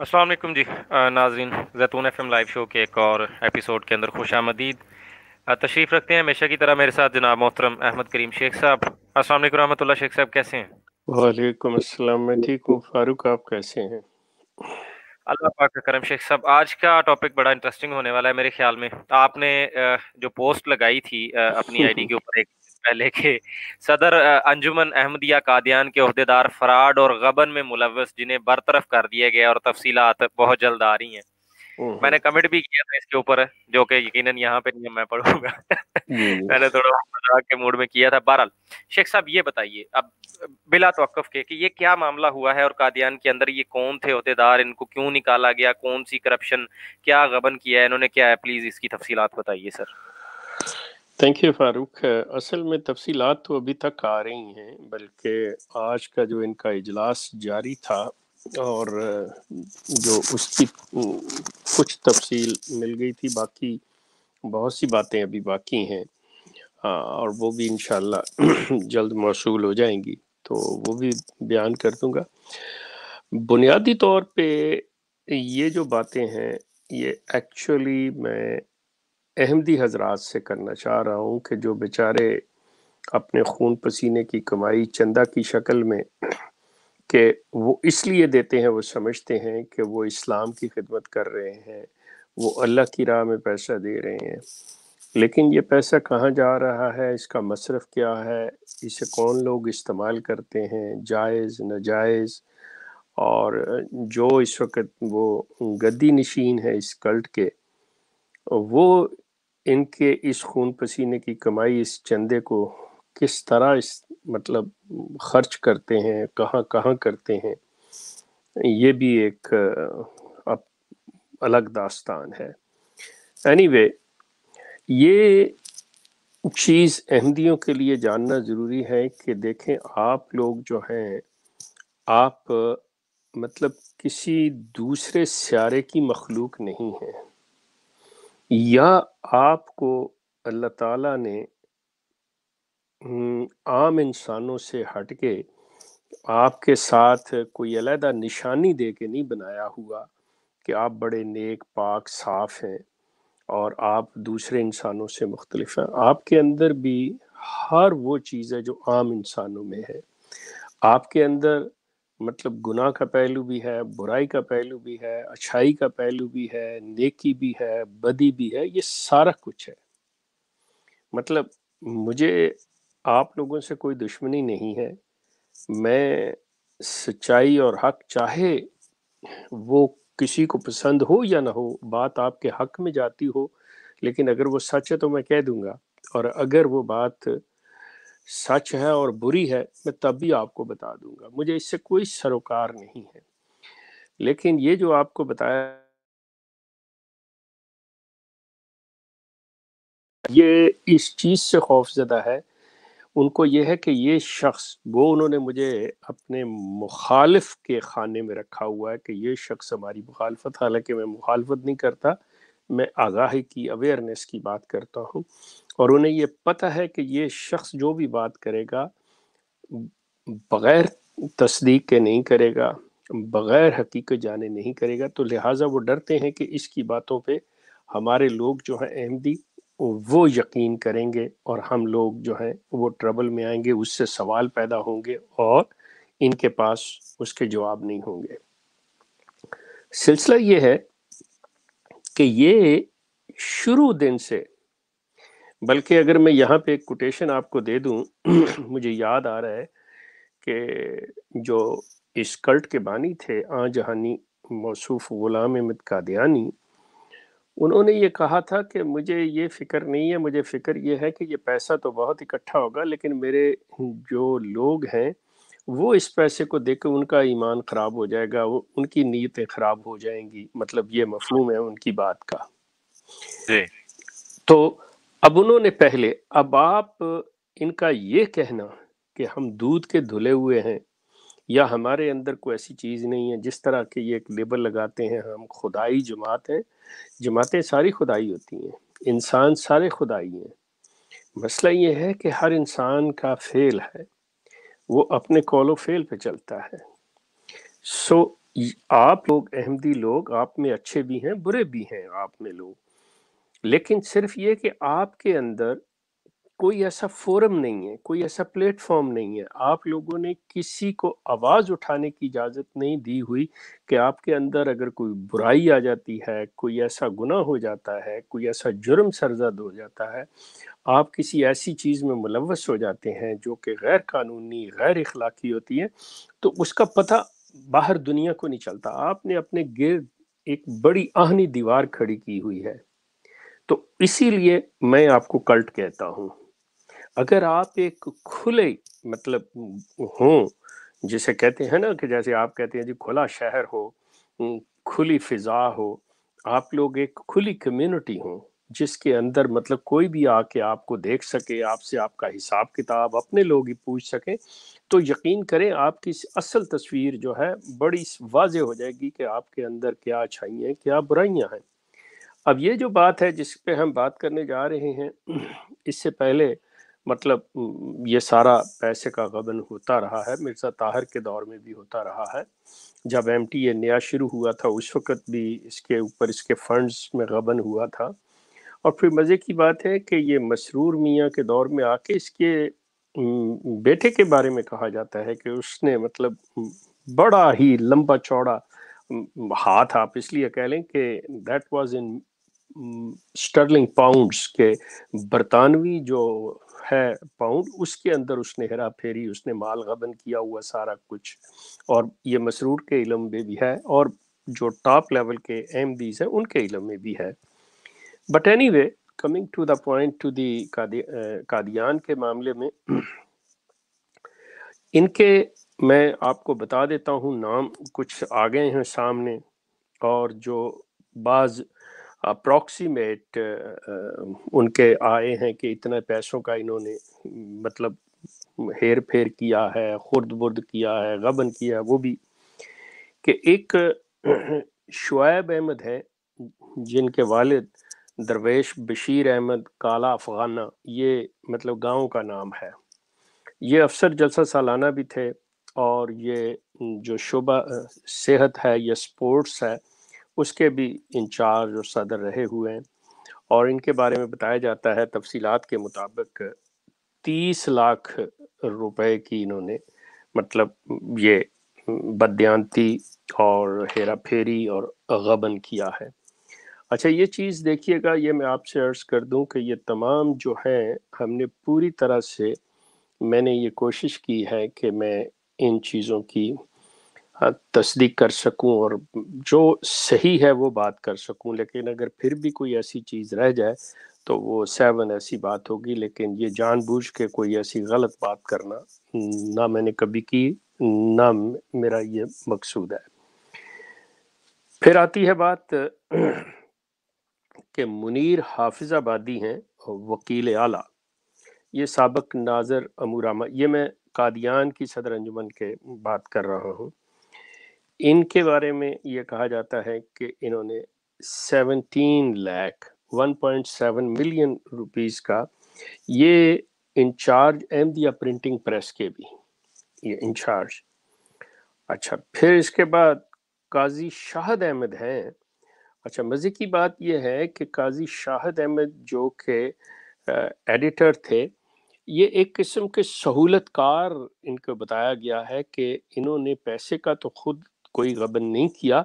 असलम जी। नाजरीन, जैतून F M live show के एक और एपिसोड के अंदर खुश आमदीद। तशरीफ़ रखते हैं हमेशा की तरह मेरे साथ जनाब मोहतरम अहमद करीम शेख साहब। अस्सलाम रहमतुल्लाह, शेख साहब कैसे हैं? वालेकुम अस्सलाम मैं ठीक हूँ। फारूक आप कैसे हैं? अल्लाह पाक का करम शेख साहब आज का टॉपिक बड़ा इंटरेस्टिंग होने वाला है मेरे ख्याल में। आपने जो पोस्ट लगाई थी अपनी आईडी के ऊपर एक पहले के सदर अंजुमन अहमदिया कादियान के अहदेदार फराड और गबन में मुलवस जिन्हें बरतरफ कर दिया गया और तफसीलात बहुत जल्द आ रही हैं। मैंने कमेंट भी किया था इसके ऊपर जो कि यकीनन यहाँ पे नहीं मैं पढ़ूँगा। मैंने थोड़ा मज़ाक के मूड में किया था। बहरहाल शेख साहब ये बताइए अब बिला तवक्फ के, कि ये क्या मामला हुआ है और कादियान के अंदर ये कौन थे अहदेदार? इनको क्यों निकाला गया? कौन सी करप्शन क्या गबन किया है? इन्होंने क्या है? प्लीज़ इसकी तफसीलात बताइए सर थैंक यू फारूक असल में तफसीलात तो अभी तक आ रही हैं, बल्कि आज का जो इनका इजलास जारी था और जो उसकी कुछ तफसील मिल गई थी, बाकी बहुत सी बातें अभी बाकी हैं। और वो भी इन जल्द मौसू हो जाएँगी। तो वो भी बयान कर दूँगा। बुनियादी तौर पे ये जो बातें हैं, ये एक्चुअली मैं अहमदी हजरात से करना चाह रहा हूँ कि जो बेचारे अपने खून पसीने की कमाई चंदा की शक्ल में कि वो इसलिए देते हैं, वो समझते हैं कि वो इस्लाम की खिदमत कर रहे हैं, वो अल्लाह की राह में पैसा दे रहे हैं। लेकिन ये पैसा कहाँ जा रहा है, इसका मसरफ क्या है इसे कौन लोग इस्तेमाल करते हैं? जायज़ नजायज़? और जो इस वक्त वो गद्दी नशीन है इस कल्ट के वो इनके इस खून पसीने की कमाई इस चंदे को किस तरह इस मतलब खर्च करते हैं कहाँ कहाँ करते हैं ये भी एक अब अलग दास्तान है। एनीवे anyway, ये चीज़ अहमदियों के लिए जानना ज़रूरी है कि देखें आप लोग जो हैं आप मतलब किसी दूसरे स्यारे की मखलूक नहीं हैं। या आपको अल्लाह ताला ने हम्म, आम इंसानों से हट के आपके साथ कोई अलहदा निशानी दे के नहीं बनाया हुआ कि आप बड़े नेक पाक साफ़ हैं। और आप दूसरे इंसानों से मुख्तलिफ़ हैं। आपके अंदर भी हर वो चीज़ है जो आम इंसानों में है। आपके अंदर मतलब गुनाह का पहलू भी है, बुराई का पहलू भी है, अच्छाई का पहलू भी है, नेकी भी है, बदी भी है, ये सारा कुछ है। मतलब मुझे आप लोगों से कोई दुश्मनी नहीं है। मैं सच्चाई और हक चाहे वो किसी को पसंद हो या ना हो, बात आपके हक में जाती हो, लेकिन अगर वो सच है तो मैं कह दूँगा। और अगर वो बात सच है और बुरी है, मैं तब भी आपको बता दूँगा। मुझे इससे कोई सरोकार नहीं है। लेकिन ये जो आपको बताया ये इस चीज़ से खौफजदा है उनको ये है कि ये शख्स, वो उन्होंने मुझे अपने मुखालिफ के खाने में रखा हुआ है कि ये शख्स हमारी मुखालफत, हालाँकि मैं मुखालफत नहीं करता, मैं आगाही की अवेयरनेस की बात करता हूँ। और उन्हें ये पता है कि ये शख्स जो भी बात करेगा, बग़ैर तस्दीक के नहीं करेगा, बग़ैर हकीकत जाने नहीं करेगा तो लिहाजा वो डरते हैं कि इसकी बातों पे हमारे लोग जो हैं अहमदी वो यकीन करेंगे और हम लोग जो हैं, वो ट्रबल में आएँगे, उससे सवाल पैदा होंगे और इनके पास उसके जवाब नहीं होंगे। सिलसिला ये है कि ये शुरू दिन से, बल्कि अगर मैं यहाँ पे एक कोटेशन आपको दे दूँ, मुझे याद आ रहा है कि जो इस कल्ट के बानी थे आ जहानी मौसूफ ग़ुलाम अहमद कादियानी उन्होंने ये कहा था कि मुझे ये फ़िक्र नहीं है मुझे फ़िक्र ये है कि ये पैसा तो बहुत इकट्ठा होगा लेकिन मेरे जो लोग हैं वो इस पैसे को देख उनका ईमान ख़राब हो जाएगा वो उनकी नीयतें ख़राब हो जाएँगी मतलब ये मफहूम है उनकी बात का। तो अब उन्होंने पहले अब आप इनका ये कहना कि हम दूध के धुले हुए हैं या हमारे अंदर कोई ऐसी चीज़ नहीं है, जिस तरह के ये एक लेबल लगाते हैं हम, खुदाई जमात हैं, जमातें सारी खुदाई होती हैं, इंसान सारे खुदाई हैं। मसला ये है कि हर इंसान का फेल है, वो अपने कॉलो फेल पे चलता है। सो आप लोग अहमदी लोग, आप में अच्छे भी हैं, बुरे भी हैं आप में लोग। लेकिन सिर्फ़ ये कि आपके अंदर कोई ऐसा फोरम नहीं है, कोई ऐसा प्लेटफॉर्म नहीं है। आप लोगों ने किसी को आवाज़ उठाने की इजाज़त नहीं दी हुई कि आपके अंदर अगर कोई बुराई आ जाती है, कोई ऐसा गुना हो जाता है, कोई ऐसा जुर्म सरजद हो जाता है, आप किसी ऐसी चीज़ में मुलवस हो जाते हैं जो कि गैर कानूनी गैर इखलाकी होती है तो उसका पता बाहर दुनिया को नहीं चलता। आपने अपने गिर्द एक बड़ी आहनी दीवार खड़ी की हुई है। तो इसीलिए मैं आपको कल्ट कहता हूँ। अगर आप एक खुले मतलब हो, जिसे कहते हैं ना कि जैसे आप कहते हैं जी खुला शहर हो खुली फिजा हो, आप लोग एक खुली कम्युनिटी हो, जिसके अंदर मतलब कोई भी आके आपको देख सके, आपसे आपका हिसाब किताब अपने लोग ही पूछ सके तो यकीन करें आपकी असल तस्वीर जो है बड़ी वाज हो जाएगी कि आपके अंदर क्या अच्छाइयाँ हैं, क्या बुराइयाँ हैं। अब ये जो बात है जिस पे हम बात करने जा रहे हैं, इससे पहले मतलब ये सारा पैसे का गबन होता रहा है, मिर्ज़ा ताहर के दौर में भी होता रहा है। जब एम टी ए नया शुरू हुआ था, उस वक़्त भी इसके ऊपर इसके फंड्स में गबन हुआ था। और फिर मज़े की बात है कि ये मसरूर मियाँ के दौर में आके इसके बेटे के बारे में कहा जाता है कि उसने मतलब बड़ा ही लंबा चौड़ा हाथ आप इसलिए कह लें कि that was in sterling pounds के बरतानवी जो है पाउंड, उसके अंदर उसने हेरा फेरी, उसने माल गबन किया हुआ सारा कुछ। और ये मसरूर के इलम में भी है और जो टॉप लेवल के एम बीज हैं, उनके इलम में भी है। But anyway coming to the point to the Qadian के मामले में, इनके मैं आपको बता देता हूँ, नाम कुछ आ गए हैं सामने और जो बाज़ अप्रॉक्सीमेट उनके आए हैं कि इतने पैसों का इन्होंने मतलब हेर फेर किया है खुर्द बुर्द किया है, गबन किया है, वो भी, कि एक शुएब अहमद है, जिनके वालिद दरवेश बशीर अहमद काला अफगाना, ये मतलब गाँव का नाम है। ये अफसर जलसा सालाना भी थे और ये जो शुबा, सेहत है, या स्पोर्ट्स है उसके भी इंचार्ज और सदर रहे हुए हैं। और इनके बारे में बताया जाता है तफसीलात के मुताबिक तीस लाख रुपए की इन्होंने मतलब ये बदयांती और हेरा फेरी और गबन किया है। अच्छा ये चीज़ देखिएगा, ये मैं आपसे अर्ज़ कर दूँ कि ये तमाम जो हैं, हमने पूरी तरह से मैंने ये कोशिश की है कि मैं इन चीज़ों की तस्दीक कर सकूँ और जो सही है वो बात कर सकूँ। लेकिन अगर फिर भी कोई ऐसी चीज़ रह जाए तो वो सेवन ऐसी बात होगी। लेकिन ये जानबूझ के कोई ऐसी गलत बात करना ना मैंने कभी की, ना मेरा ये मकसूद है। फिर आती है बात कि मुनीर हाफिजाबादी हैं वकील आला। ये सबक नाजर अमूरामा ये मैं कादियान की सदर अंजुमन के बात कर रहा हूँ। इनके बारे में ये कहा जाता है कि इन्होंने 17 लाख 1.7 मिलियन रुपीस का ये इंचार्ज एम दिया प्रिंटिंग प्रेस के भी, ये इंचार्ज। अच्छा फिर इसके बाद काजी शाहद अहमद हैं। अच्छा मज़े की बात यह है कि काजी शाहद अहमद जो के एडिटर थे, ये एक किस्म के सहूलतकार इनको बताया गया है कि इन्होंने पैसे का तो खुद कोई गबन नहीं किया।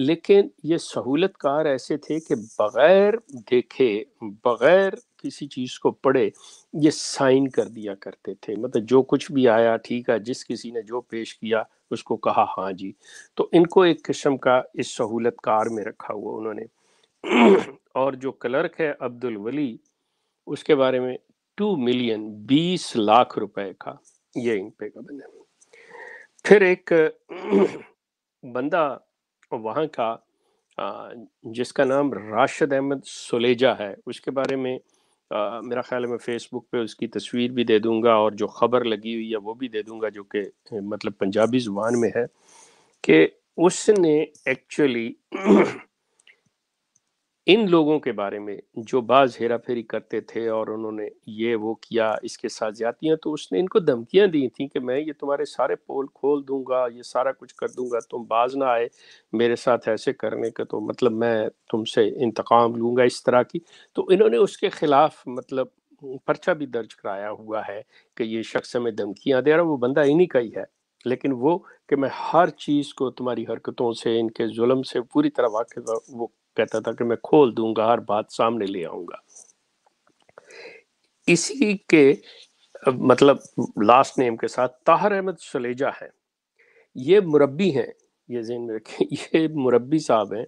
लेकिन ये सहूलतकार ऐसे थे कि बग़ैर देखे, बग़ैर किसी चीज़ को पढ़े, ये साइन कर दिया करते थे। मतलब जो कुछ भी आया, ठीक है, जिस किसी ने जो पेश किया, उसको कहा हाँ जी। तो इनको एक किस्म का इस सहूलतकार में रखा हुआ उन्होंने। और जो क्लर्क है अब्दुल वली, उसके बारे में टू मिलियन बीस लाख रुपए का ये इन पे का बने फिर एक बंदा वहाँ का जिसका नाम राशिद अहमद सुलेजा है उसके बारे में आ, मेरा ख्याल है मैं फेसबुक पे उसकी तस्वीर भी दे दूँगा और जो खबर लगी हुई है वो भी दे दूँगा जो कि मतलब पंजाबी ज़ुबान में है कि उसने एक्चुअली इन लोगों के बारे में जो बाज हेरा फेरी करते थे और उन्होंने ये वो किया, इसके साथ जातियाँ तो उसने इनको धमकियाँ दी थी कि मैं ये तुम्हारे सारे पोल खोल दूँगा, ये सारा कुछ कर दूँगा, तुम बाज ना आए मेरे साथ ऐसे करने का तो मतलब मैं तुमसे इंतकाम लूँगा इस तरह की। तो इन्होंने उसके खिलाफ मतलब पर्चा भी दर्ज कराया हुआ है कि ये शख्स हमें धमकियाँ दे रहा वो बंदा इन्हीं का ही है। लेकिन वो कि मैं हर चीज़ को, तुम्हारी हरकतों से, इनके जुल्म से पूरी तरह वाकिफ वो कहता था कि मैं खोल दूँगा, हर बात सामने ले आऊँगा। इसी के मतलब लास्ट नेम के साथ ताहर अहमद सलेजा है। ये मुरब्बी हैं, ये जेन में रखें, ये मुरब्बी साहब हैं।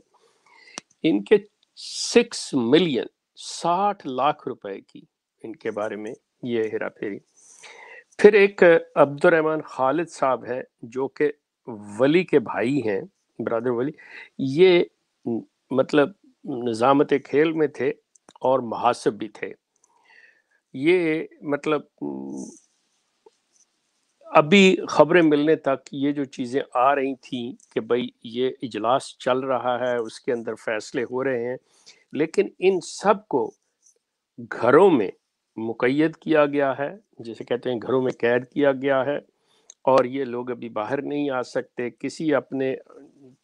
इनके सिक्स मिलियन साठ लाख रुपए की इनके बारे में ये हेरा फेरी। फिर एक अब्दुलरहमान खालिद साहब हैं, जो कि वली के भाई हैं, ब्रदर वली। ये मतलब निज़ामत खेल में थे और महासब भी थे। ये मतलब अभी खबरें मिलने तक ये जो चीज़ें आ रही थी कि भाई ये इजलास चल रहा है, उसके अंदर फैसले हो रहे हैं, लेकिन इन सबको घरों में मुकैद किया गया है, जैसे कहते हैं घरों में कैद किया गया है, और ये लोग अभी बाहर नहीं आ सकते, किसी अपने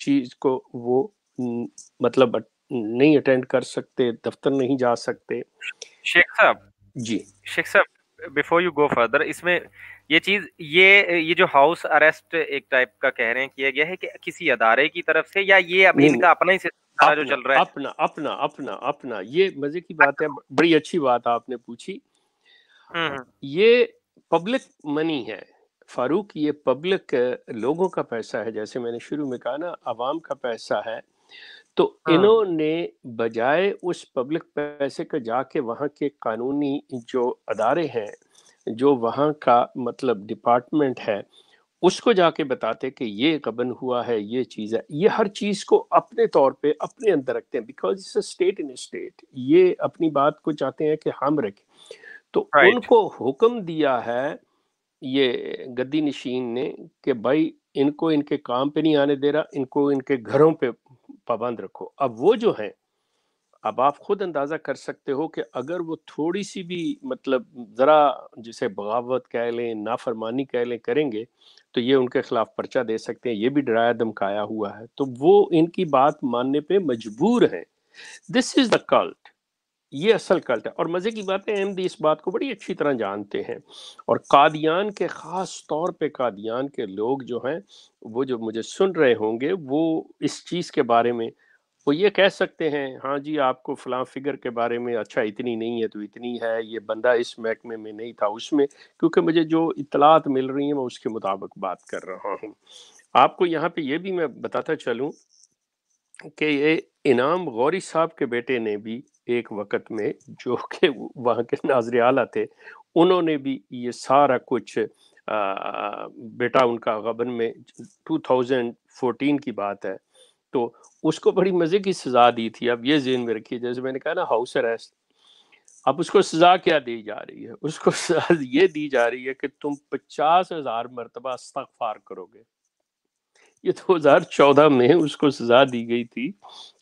चीज़ को वो मतलब नहीं अटेंड कर सकते दफ्तर नहीं जा सकते। शेख साहब जी। शेख साहब बिफोर यू गो फर्दर इसमें ये चीज़ ये ये जो हाउस अरेस्ट एक टाइप का कह रहे हैं किया गया है कि किसी अदारे की तरफ़ से या ये अभी इनका अपना ही सिलसिला जो चल रहा है? अपना अपना अपना अपना ये मज़े की बात है बड़ी अच्छी बात आपने पूछी। हम्म, हम्म। ये पब्लिक मनी है। फारूक ये पब्लिक लोगों का पैसा है जैसे मैंने शुरू में कहा ना आवाम का पैसा है। तो हाँ। इन्होंने बजाय उस पब्लिक पैसे का जाके वहाँ के कानूनी जो अदारे हैं जो वहाँ का मतलब डिपार्टमेंट है उसको जाके बताते कि ये कबन हुआ है ये चीज़ है ये हर चीज़ को अपने तौर पे अपने अंदर रखते हैं because it's state in state ये अपनी बात को चाहते हैं कि हम रखें तो right. उनको हुक्म दिया है ये गद्दी नशीन ने कि भाई इनको इनके काम पे नहीं आने दे रहा इनको इनके घरों पे पाबंद रखो। अब वो जो है, अब आप खुद अंदाज़ा कर सकते हो कि अगर वो थोड़ी सी भी मतलब ज़रा जिसे बगावत कह लें, नाफरमानी कह लें करेंगे तो ये उनके खिलाफ पर्चा दे सकते हैं, ये भी डराया धमकाया हुआ है। तो वो इनकी बात मानने पे मजबूर हैं। दिस इज़ द कल्ट ये असल कल्ट है। और मज़े की बात है अहमदी इस बात को बड़ी अच्छी तरह जानते हैं। और कादियान के ख़ास तौर पे कादियान के लोग जो हैं, वो जो मुझे सुन रहे होंगे, वो इस चीज़ के बारे में, वो ये कह सकते हैं हाँ जी, आपको फलां फिगर के बारे में अच्छा इतनी नहीं है तो इतनी है, ये बंदा इस महकमे में नहीं था उसमें, क्योंकि मुझे जो इतलात मिल रही हैं, मैं उसके मुताबिक बात कर रहा हूँ। आपको यहाँ पे ये भी मैं बताता चलूँ कि ये इनाम गौरी साहब के बेटे ने भी एक वक़्त में जो कि वहाँ के नाज़र आला थे, उन्होंने भी ये सारा कुछ आ, बेटा उनका गबन में 2014 की बात है, तो उसको बड़ी मज़े की सज़ा दी थी। अब ये जेन में रखिए जैसे मैंने कहा ना हाउस अरेस्ट, अब उसको सज़ा क्या दी जा रही है? उसको सज़ा ये दी जा रही है कि तुम पचास हज़ार मरतबा इस्तग़फ़ार करोगे। ये 2014 में उसको सजा दी गई थी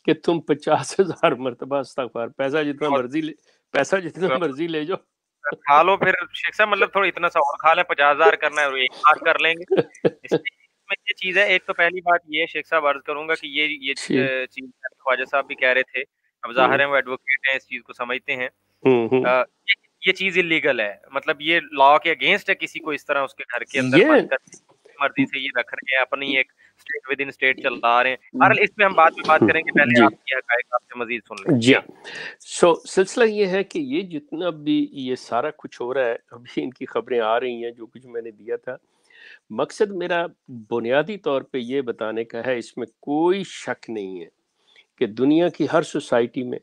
कि तुम पचास हज़ार मरतबा इस्तगफार पैसा जितना मर्ज़ी ले पैसा जितना तो मर्ज़ी ले जाओ। खा लो फिर शेख साहब मतलब थोड़ा इतना सा और खा लें पचास हज़ार करना है एक बात कर लेंगे। इसमें ये चीज़ है एक तो पहली बात ये शेख साहब अर्ज़ करूँगा कि ये ये चीज़ ख्वाजा साहब भी कह रहे थे अब ज़ाहिर है वो एडवोकेट हैं इस चीज़ को समझते हैं। हम्म, हम्म। ये, ये चीज़ इलीगल है मतलब ये लॉ के अगेंस्ट है किसी को इस तरह उसके घर के अंदर मर्ज़ी से ये रख रहे हैं अपनी एक स्टेट विद इन स्टेट चला रहे हैं। बहरहाल इसमें हम बाद में बात करेंगे। पहले आपकी हकायक आपसे मजीद सुन लें। जी सो हाँ। सिलसिला ये है कि ये जितना भी ये सारा कुछ हो रहा है अभी इनकी खबरें आ रही हैं जो कुछ मैंने दिया था। मकसद मेरा बुनियादी तौर पे ये बताने का है इसमें कोई शक नहीं है कि दुनिया की हर सोसाइटी में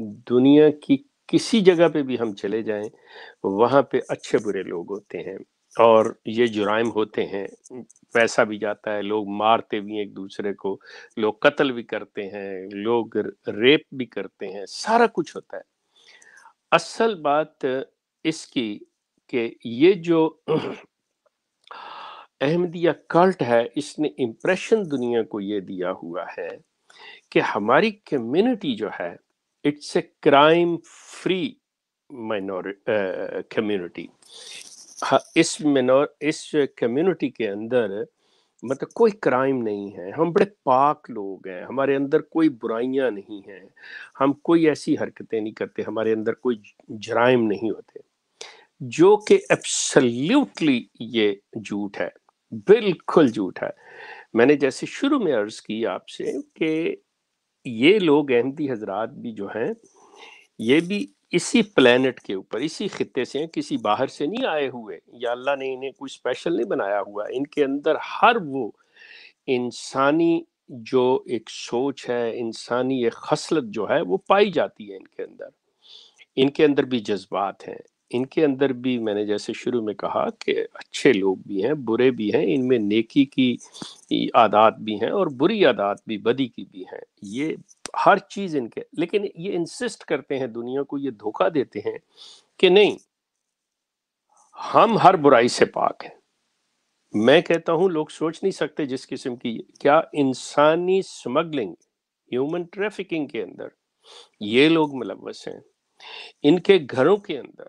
दुनिया की किसी जगह पे भी हम चले जाएँ वहाँ पे अच्छे बुरे लोग होते हैं। और ये जुराइम होते हैं, पैसा भी जाता है, लोग मारते भी एक दूसरे को, लोग कत्ल भी करते हैं, लोग रेप भी करते हैं, सारा कुछ होता है। असल बात इसकी कि ये जो अहमदिया कल्ट है, इसने इम्प्रेशन दुनिया को ये दिया हुआ है कि हमारी कम्युनिटी जो है it's a crime free minor community इस मिनोर, इस कम्युनिटी के अंदर मतलब कोई क्राइम नहीं है। हम बड़े पाक लोग हैं, हमारे अंदर कोई बुराइयाँ नहीं हैं। हम कोई ऐसी हरकतें नहीं करते, हमारे अंदर कोई जराइम नहीं होते। जो कि एब्सल्यूटली ये झूठ है, बिल्कुल झूठ है। मैंने जैसे शुरू में अर्ज़ की आपसे कि ये लोग अहमदी हजरात भी जो हैं, ये भी इसी प्लेनेट के ऊपर, इसी खत्ते से हैं, किसी बाहर से नहीं आए हुए, या अल्लाह ने इन्हें कोई स्पेशल नहीं बनाया हुआ, इनके अंदर हर वो इंसानी जो एक सोच है, इंसानी एक खसलत जो है, वो पाई जाती है इनके अंदर। इनके अंदर भी जज्बात हैं, इनके अंदर भी मैंने जैसे शुरू में कहा कि अच्छे लोग भी हैं, बुरे भी हैं, इनमें नेकी की आदात भी हैं और बुरी आदात भी, बदी की भी हैं। ये हर चीज़ इनके लेकिन ये इंसिस्ट करते हैं दुनिया को ये धोखा देते हैं कि नहीं हम हर बुराई से पाक हैं। मैं कहता हूँ लोग सोच नहीं सकते जिस किस्म की क्या इंसानी स्मगलिंग ह्यूमन ट्रैफिकिंग के अंदर ये लोग मुलवस हैं। इनके घरों के अंदर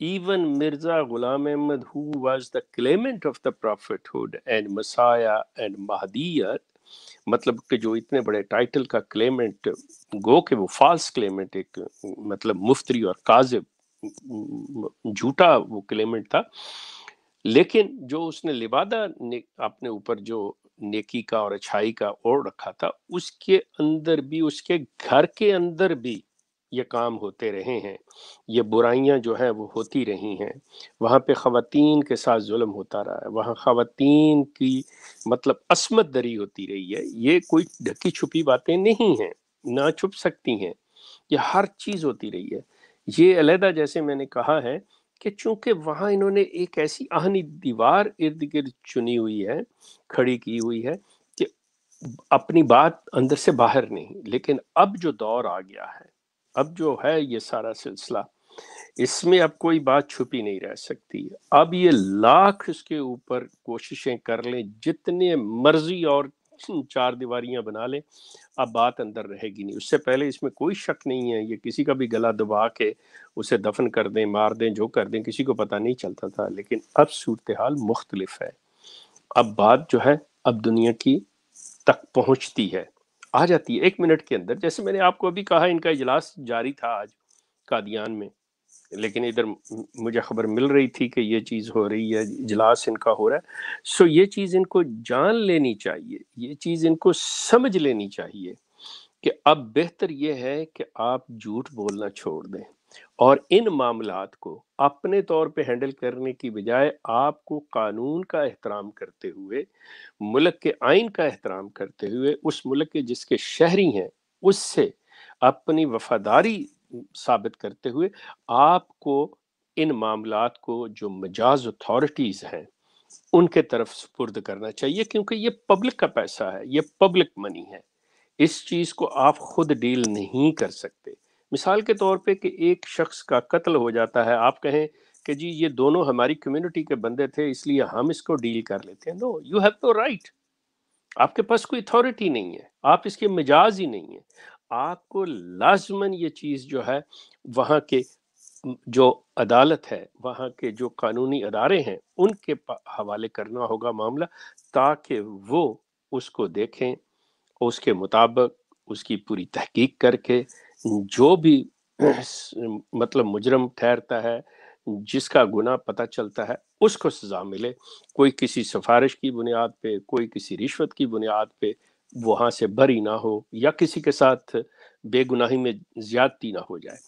even Mirza Ghulam Ahmad, who was the claimant of the prophethood and Messiah and Mahdiyat, मतलब कि जो इतने बड़े टाइटल का क्लेमेंट गो के वो फॉल्स क्लेमेंट एक मतलब मुफ्तरी और काजिब, झूठा वो क्लेमेंट था। लेकिन जो उसने लिबादा ने, अपने ऊपर जो नेकी का और अच्छाई का ओढ़ रखा था, उसके अंदर भी, उसके घर के अंदर भी ये काम होते रहे हैं, ये बुराइयाँ जो है वो होती रही हैं। वहाँ पे ख़वातीन के साथ जुल्म होता रहा है, वहाँ ख़वातीन की मतलब असमत दरी होती रही है। ये कोई ढकी छुपी बातें नहीं हैं, ना छुप सकती हैं, ये हर चीज़ होती रही है। ये अलहदा जैसे मैंने कहा है कि चूँकि वहाँ इन्होंने एक ऐसी आहनी दीवार इर्द गिर्द चुनी हुई है, खड़ी की हुई है कि अपनी बात अंदर से बाहर नहीं, लेकिन अब जो दौर आ गया है अब जो है ये सारा सिलसिला, इसमें अब कोई बात छुपी नहीं रह सकती। अब ये लाख इसके ऊपर कोशिशें कर लें, जितने मर्ज़ी और चार दीवारियाँ बना लें, अब बात अंदर रहेगी नहीं। उससे पहले इसमें कोई शक नहीं है, ये किसी का भी गला दबा के उसे दफन कर दें, मार दें, जो कर दें, किसी को पता नहीं चलता था, लेकिन अब सूरत हाल मुख्तलिफ़ है। अब बात जो है, अब दुनिया की तक पहुँचती है। आ जाती है एक मिनट के अंदर। जैसे मैंने आपको अभी कहा, इनका इजलास जारी था आज कादियान में, लेकिन इधर मुझे खबर मिल रही थी कि ये चीज़ हो रही है, इजलास इनका हो रहा है। सो ये चीज़ इनको जान लेनी चाहिए, ये चीज़ इनको समझ लेनी चाहिए कि अब बेहतर ये है कि आप झूठ बोलना छोड़ दें। और इन मामलात को अपने तौर पे हैंडल करने की बजाय आपको कानून का एहतराम करते हुए, मुल्क के आइन का एहतराम करते हुए, उस मुल्क के जिसके शहरी हैं, उससे अपनी वफादारी साबित करते हुए आपको इन मामलात को जो मजाज अथॉरिटीज़ हैं, उनके तरफ़ सुपुर्द करना चाहिए क्योंकि ये पब्लिक का पैसा है, ये पब्लिक मनी है। इस चीज़ को आप खुद डील नहीं कर सकते। मिसाल के तौर पे कि एक शख्स का कत्ल हो जाता है, आप कहें कि जी, ये दोनों हमारी कम्युनिटी के बंदे थे, इसलिए हम इसको डील कर लेते हैं। No you have no right आपके पास कोई अथॉरिटी नहीं है, आप इसके मिजाज ही नहीं है। आपको लाजमन ये चीज़ जो है, वहाँ के, जो अदालत है, वहाँ के जो कानूनी अदारे हैं, उनके हवाले करना होगा मामला, ताकि वो उसको देखें, उसके मुताबिक उसकी पूरी तहकीक करके जो भी मतलब मुजरम ठहरता है, जिसका गुना पता चलता है, उसको सजा मिले। कोई किसी सिफारिश की बुनियाद पे, कोई किसी रिश्वत की बुनियाद पे वहाँ से भरी ना हो या किसी के साथ बेगुनाही में ज्यादती ना हो जाए।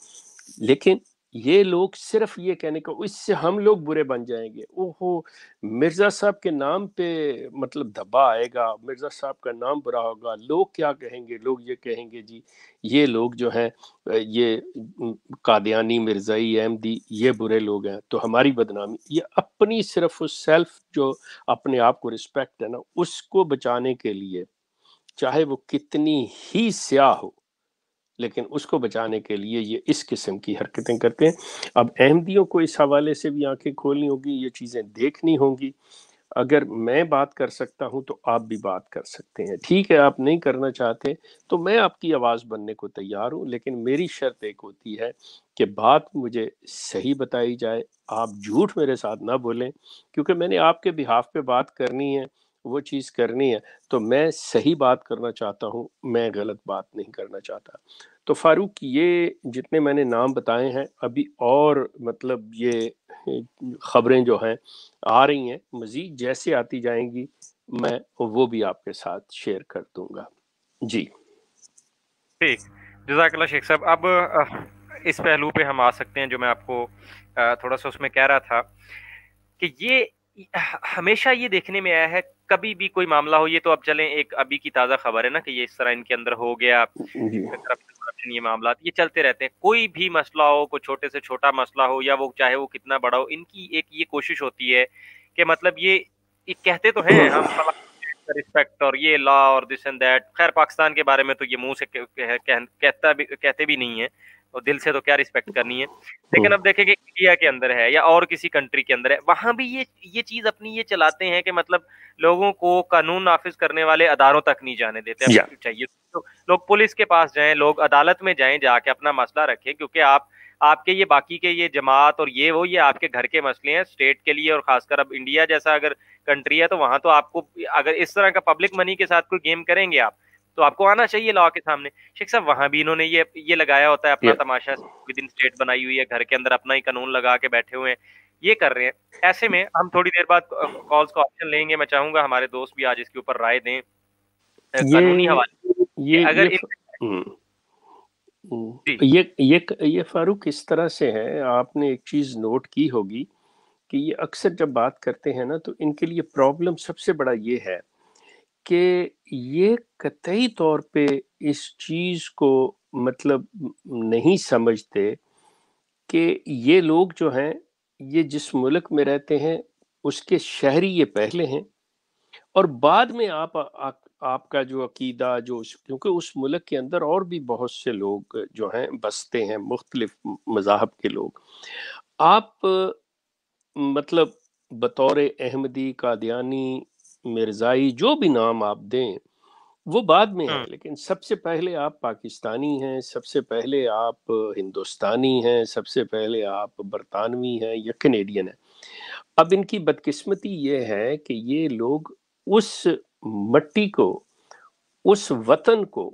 लेकिन ये लोग सिर्फ़ ये कहने का, इससे हम लोग बुरे बन जाएँगे। ओहो, मिर्ज़ा साहब के नाम पे मतलब दबा आएगा, मिर्ज़ा साहब का नाम बुरा होगा। लोग क्या कहेंगे? लोग ये कहेंगे, जी, ये लोग जो हैं ये कादियानी, मिर्जाई अहमदी ये बुरे लोग हैं तो हमारी बदनामी, ये अपनी सिर्फ़ उस सेल्फ जो अपने आप को रिस्पेक्ट है ना, उसको बचाने के लिए, चाहे वो कितनी ही स्याह हो लेकिन उसको बचाने के लिए ये इस किस्म की हरकतें करते हैं। अब अहमदियों को इस हवाले से भी आँखें खोलनी होगी, ये चीज़ें देखनी होंगी। अगर मैं बात कर सकता हूँ तो आप भी बात कर सकते हैं। ठीक है, आप नहीं करना चाहते तो मैं आपकी आवाज़ बनने को तैयार हूँ, लेकिन मेरी शर्त एक होती है कि बात मुझे सही बताई जाए। आप झूठ मेरे साथ ना बोलें, क्योंकि मैंने आपके बिहाफ पे बात करनी है। वो चीज़ करनी है तो मैं सही बात करना चाहता हूँ, मैं गलत बात नहीं करना चाहता। तो फारूक, ये जितने मैंने नाम बताए हैं, अभी और मतलब ये खबरें जो हैं, आ रही हैं, मज़ीद जैसे आती जाएँगी, मैं वो भी आपके साथ शेयर कर दूँगा। जी। ठीक जजाकल्ला शेख साहब, अब इस पहलू पे हम आ सकते हैं, जो मैं आपको थोड़ा सा उसमें कह रहा था, कि ये, हमेशा ये देखने में आया है कभी भी कोई मामला हो ये तो अब चले एक अभी की ताज़ा खबर है ना कि ये इस तरह इनके अंदर हो गया करप्शन ये मामला ये चलते रहते हैं। कोई भी मसला हो कोई छोटे से छोटा मसला हो या वो चाहे वो कितना बड़ा हो इनकी एक ये कोशिश होती है कि मतलब ये, ये कहते तो हैं हम रिस्पेक्ट और ये लॉ और दिस एंड दैट खैर पाकिस्तान के बारे में तो ये मुँह से कह, कह, कहता भी कहते भी नहीं है। और दिल से तो क्या रिस्पेक्ट करनी है। लेकिन अब देखेंगे इंडिया के अंदर है या और किसी कंट्री के अंदर है वहाँ भी ये ये चीज़ अपनी ये चलाते हैं कि मतलब लोगों को कानून नाफिज करने वाले अदारों तक नहीं जाने देते चाहिए। तो लोग पुलिस के पास जाएँ लोग अदालत में जाए जाके अपना मसला रखें क्योंकि आप आपके ये बाकी के ये जमात और ये वो ये आपके घर के मसले हैं स्टेट के लिए और खासकर अब इंडिया जैसा अगर कंट्री है तो वहाँ तो आपको अगर इस तरह का पब्लिक मनी के साथ कोई गेम करेंगे आप तो आपको आना चाहिए लॉ के सामने। शेख साहब वहाँ भी इन्होंने ये ये लगाया होता है अपना तमाशा विद इन स्टेट बनाई हुई है घर के अंदर अपना ही कानून लगा के बैठे हुए हैं। ये कर रहे हैं। ऐसे में हम थोड़ी देर बाद कॉल्स का ऑप्शन लेंगे। मैं चाहूँगा हमारे दोस्त भी आज इसके ऊपर राय दें। कानूनी हवाले। ये अगर ये, हम्म, हम्म, ये ये ये फारूक इस तरह से है आपने एक चीज़ नोट की होगी कि ये अक्सर जब बात करते हैं ना तो इनके लिए प्रॉब्लम सबसे बड़ा ये है कि ये कतई तौर पे इस चीज़ को मतलब नहीं समझते कि ये लोग जो हैं ये जिस मुल्क में रहते हैं उसके शहरी ये पहले हैं और बाद में आप आ, आपका जो अकीदा जो क्योंकि उस मुल्क के अंदर और भी बहुत से लोग जो हैं बसते हैं मुख्तलिफ़ मज़ाहब के लोग। आप मतलब बतौर अहमदी कादियानी मिर्ज़ाई जो भी नाम आप दें वो बाद में है लेकिन सबसे पहले आप पाकिस्तानी हैं सबसे पहले आप हिंदुस्तानी हैं सबसे पहले आप बरतानवी हैं या कनेडियन हैं। अब इनकी बदकिस्मती ये है कि ये लोग उस मट्टी को उस वतन को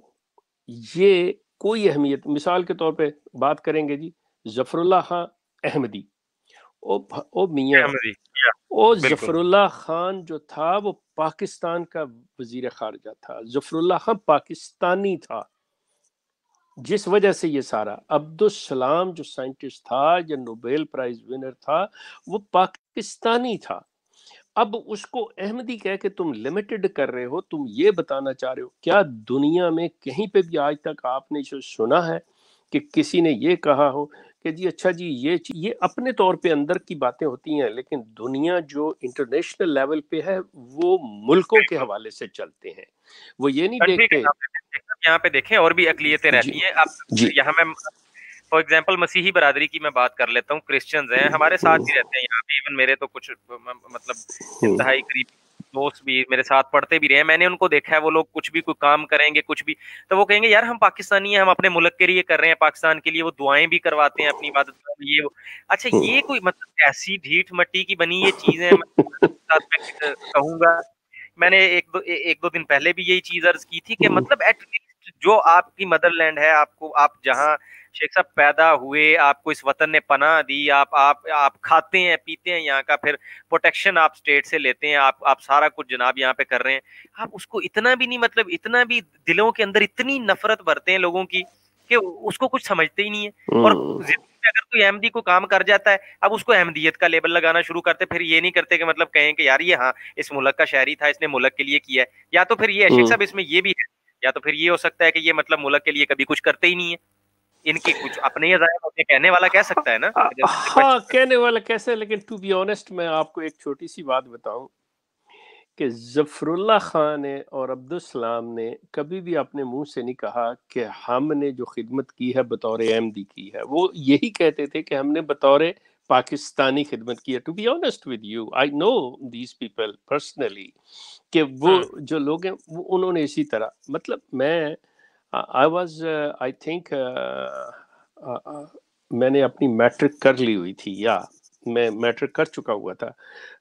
ये कोई अहमियत मिसाल के तौर पे बात करेंगे जी जफरुल्ला खां अहमदी। ओ ओ मियाँ। ओ जफरुल्ला खान जो था वो पाकिस्तान का वज़ीर खारजा था। जफरुल्ला खान पाकिस्तानी था। जिस वजह से ये सारा अब्दुल सलाम जो साइंटिस्ट था या नोबेल प्राइज विनर था वो पाकिस्तानी था। अब उसको अहमदी कह के तुम लिमिटेड कर रहे हो तुम ये बताना चाह रहे हो क्या दुनिया में कहीं पे भी आज तक आपने जो सुना है कि किसी ने ये कहा हो कि जी अच्छा जी ये ये अपने तौर पे अंदर की बातें होती हैं लेकिन दुनिया जो इंटरनेशनल लेवल पे है वो मुल्कों के हवाले से चलते हैं। वो ये नहीं देखते यहाँ पे देखें और भी अकलीतें रहती हैं। अब यहाँ मैं फॉर एग्ज़ाम्पल मसीही बरादरी की मैं बात कर लेता हूँ क्रिश्चियंस हैं हमारे साथ ही रहते हैं यहाँ पे इवन मेरे तो कुछ मतलब। इंतहाई करीब दोस्त भी मेरे साथ पढ़ते भी रहे मैंने उनको देखा है वो लोग कुछ भी कोई काम करेंगे कुछ भी तो वो कहेंगे यार हम पाकिस्तानी हैं हम अपने मुल्क के लिए कर रहे हैं पाकिस्तान के लिए वो दुआएँ भी करवाते हैं अपनी इबादत ये वो अच्छा। ये कोई मतलब ऐसी ढीठ मट्टी की बनी ये चीज़ें कहूँगा मैंने एक दो एक दो दिन पहले भी यही चीज़ अर्ज़ की थी कि हम्म। मतलब एटलीस्ट जो आपकी मदरलैंड है आपको आप जहाँ शेख साहब पैदा हुए आपको इस वतन ने पनाह दी आप आप आप खाते हैं पीते हैं यहाँ का फिर प्रोटेक्शन आप स्टेट से लेते हैं आप आप सारा कुछ जनाब यहाँ पे कर रहे हैं आप उसको इतना भी नहीं मतलब इतना भी दिलों के अंदर इतनी नफरत भरते हैं लोगों की कि उसको कुछ समझते ही नहीं है और हम्म। अगर कोई अहमदी को काम कर जाता है अब उसको अहमदियत का लेबल लगाना शुरू करते फिर ये नहीं करते कि मतलब कहें कि यार ये हाँ इस मुल्क का शहरी था इसने मुल्क के लिए किया है या तो फिर ये शेख हम्म। साहब इसमें ये भी है या तो फिर ये हो सकता है कि ये मतलब मुल्क के लिए कभी कुछ करते ही नहीं है इनकी कुछ अपने ही होते कहने वाला कह सकता है ना? हाँ कहने वाला कैसे लेकिन टू बी ऑनेस्ट मैं आपको एक छोटी सी बात बताऊँ कि जफरुल्ला खान ने और अब्दुलसलाम ने कभी भी अपने मुँह से नहीं कहा कि हमने जो खिदमत की है बतौर अहमदी की है। वो यही कहते थे कि हमने बतौर पाकिस्तानी खिदमत की है। To be honest with you I know these people personally कि वो हाँ। जो लोग हैं वो उन्होंने इसी तरह मतलब मैं आई वाज आई थिंक मैंने अपनी मैट्रिक कर ली हुई थी या मैं मैट्रिक कर चुका हुआ था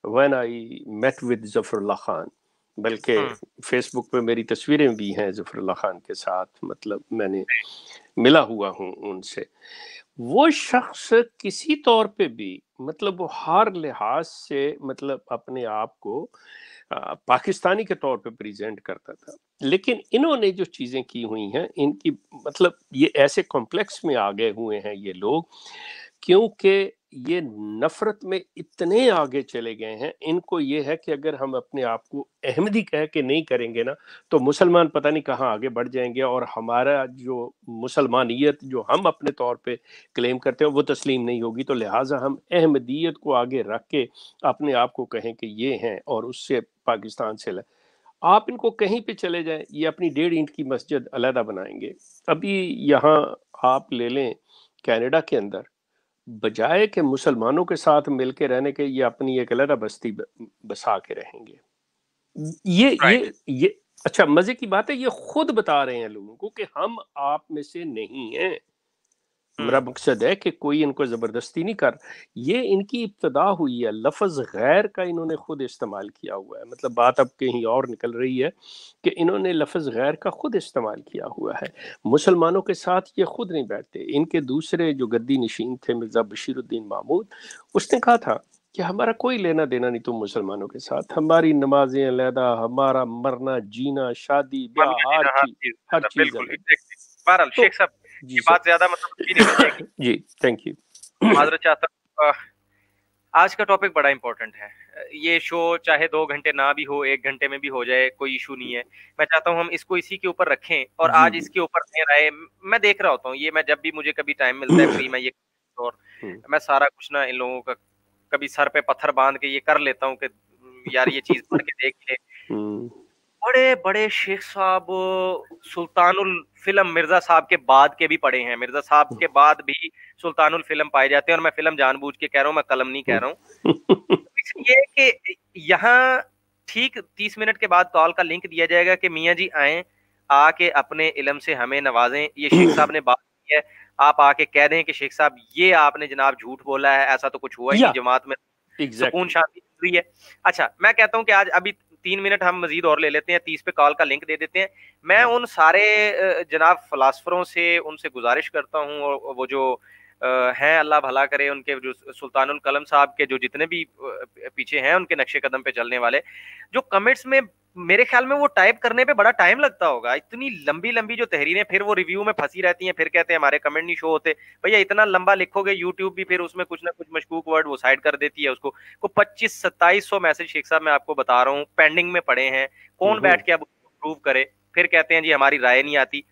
when I met with Zafrulla Khan बल्कि फेसबुक हाँ। पे मेरी तस्वीरें भी हैं जफरुल्ला खान के साथ मतलब मैंने मिला हुआ हूँ उनसे वो शख्स किसी तौर पे भी मतलब वो हर लिहाज से मतलब अपने आप को पाकिस्तानी के तौर पे प्रेजेंट करता था लेकिन इन्होंने जो चीज़ें की हुई हैं, इनकी मतलब ये ऐसे कॉम्प्लेक्स में आ गए हुए हैं ये लोग, क्योंकि ये नफरत में इतने आगे चले गए हैं, इनको ये है कि अगर हम अपने आप को अहमदी कह के नहीं करेंगे ना तो मुसलमान पता नहीं कहाँ आगे बढ़ जाएँगे और हमारा जो मुसलमानियत जो हम अपने तौर पे क्लेम करते हैं, वो तस्लीम नहीं होगी। तो लिहाजा हम अहमदियत को आगे रख के अपने आप को कहें कि ये हैं और उससे पाकिस्तान से आप इनको कहीं पे चले जाएँ ये अपनी डेढ़ इंच की मस्जिद अलहदा बनाएँगे। अभी यहाँ आप ले लें कनाडा के अंदर। बजाय के मुसलमानों के साथ मिलके रहने के ये अपनी एक अलग बस्ती बसा के रहेंगे। ये right. ये ये अच्छा मज़े की बात है ये खुद बता रहे हैं लोगों को कि हम आप में से नहीं हैं। मेरा हम्म। मकसद है कि कोई इनको ज़बरदस्ती नहीं कर। ये इनकी इब्तदा हुई है लफ्ज़ गैर का इन्होंने खुद इस्तेमाल किया हुआ है। मतलब बात अब कहीं और निकल रही है कि इन्होंने लफज गैर का खुद इस्तेमाल किया हुआ है। मुसलमानों के साथ ये खुद नहीं बैठते। इनके दूसरे जो गद्दी नशीन थे मिर्ज़ा बशीरुद्दीन महमूद उसने कहा था कि हमारा कोई लेना देना नहीं तुम मुसलमानों के साथ। हमारी नमाजें अलहदा हमारा मरना जीना शादी ब्याह हर चीज़ हर चीज़। बहरहाल शेख साहब ये बात ज़्यादा मतलब जी थैंक यू चाहता आज का टॉपिक बड़ा इंपॉर्टेंट है। ये शो चाहे दो घंटे ना भी हो एक घंटे में भी हो जाए कोई इशू नहीं है। मैं चाहता हूँ हम इसको इसी के ऊपर रखें और आज इसके ऊपर नहीं रहे। मैं देख रहा होता हूँ ये मैं जब भी मुझे कभी टाइम मिलता है फ्री मैं ये और हम्म। मैं सारा कुछ ना इन लोगों का कभी सर पे पत्थर बाँध के ये कर लेता हूँ कि यार ये चीज़ पढ़ के देख ले। हम्म। बड़े बड़े शेख साहब सुल्तानुल फ़िल्म मिर्ज़ा साहब के बाद के भी पढ़े हैं। मिर्ज़ा साहब के बाद भी सुल्तानुल फ़िल्म पाए जाते हैं और मैं फ़िल्म जानबूझ के कह रहा हूँ मैं कलम नहीं कह रहा हूँ। ये कि यहाँ ठीक तीस मिनट के बाद कॉल का लिंक दिया जाएगा कि मियाँ जी आए आके अपने इलम से हमें नवाजें। ये शेख साहब ने बात की है आप आके कह दें कि शेख साहब ये आपने जनाब झूठ बोला है ऐसा तो कुछ हुआ ही जमात में सुकून शांति है। अच्छा मैं कहता हूँ कि आज अभी तीन मिनट हम मजीद और ले लेते हैं तीस पे कॉल का लिंक दे देते हैं। मैं उन सारे जनाब फलासफरों से उनसे गुजारिश करता हूँ और वो जो हैं अल्लाह भला करे उनके जो सुल्तानुल कलम साहब के जो जितने भी पीछे हैं उनके नक्शे कदम पे चलने वाले जो कमेंट्स में मेरे ख्याल में वो टाइप करने पे बड़ा टाइम लगता होगा। इतनी लंबी लंबी जो तहरीरें फिर वो रिव्यू में फंसी रहती हैं फिर कहते हैं हमारे कमेंट नहीं शो होते। भैया इतना लंबा लिखोगे यूट्यूब भी फिर उसमें कुछ ना कुछ मशकूक वर्ड वो साइड कर देती है उसको। को पच्चीस सत्ताईस सौ मैसेज शेख साहब मैं आपको बता रहा हूँ पेंडिंग में पड़े हैं। कौन। बैठ के अब प्रूव करे? फिर कहते हैं जी हमारी राय नहीं आती।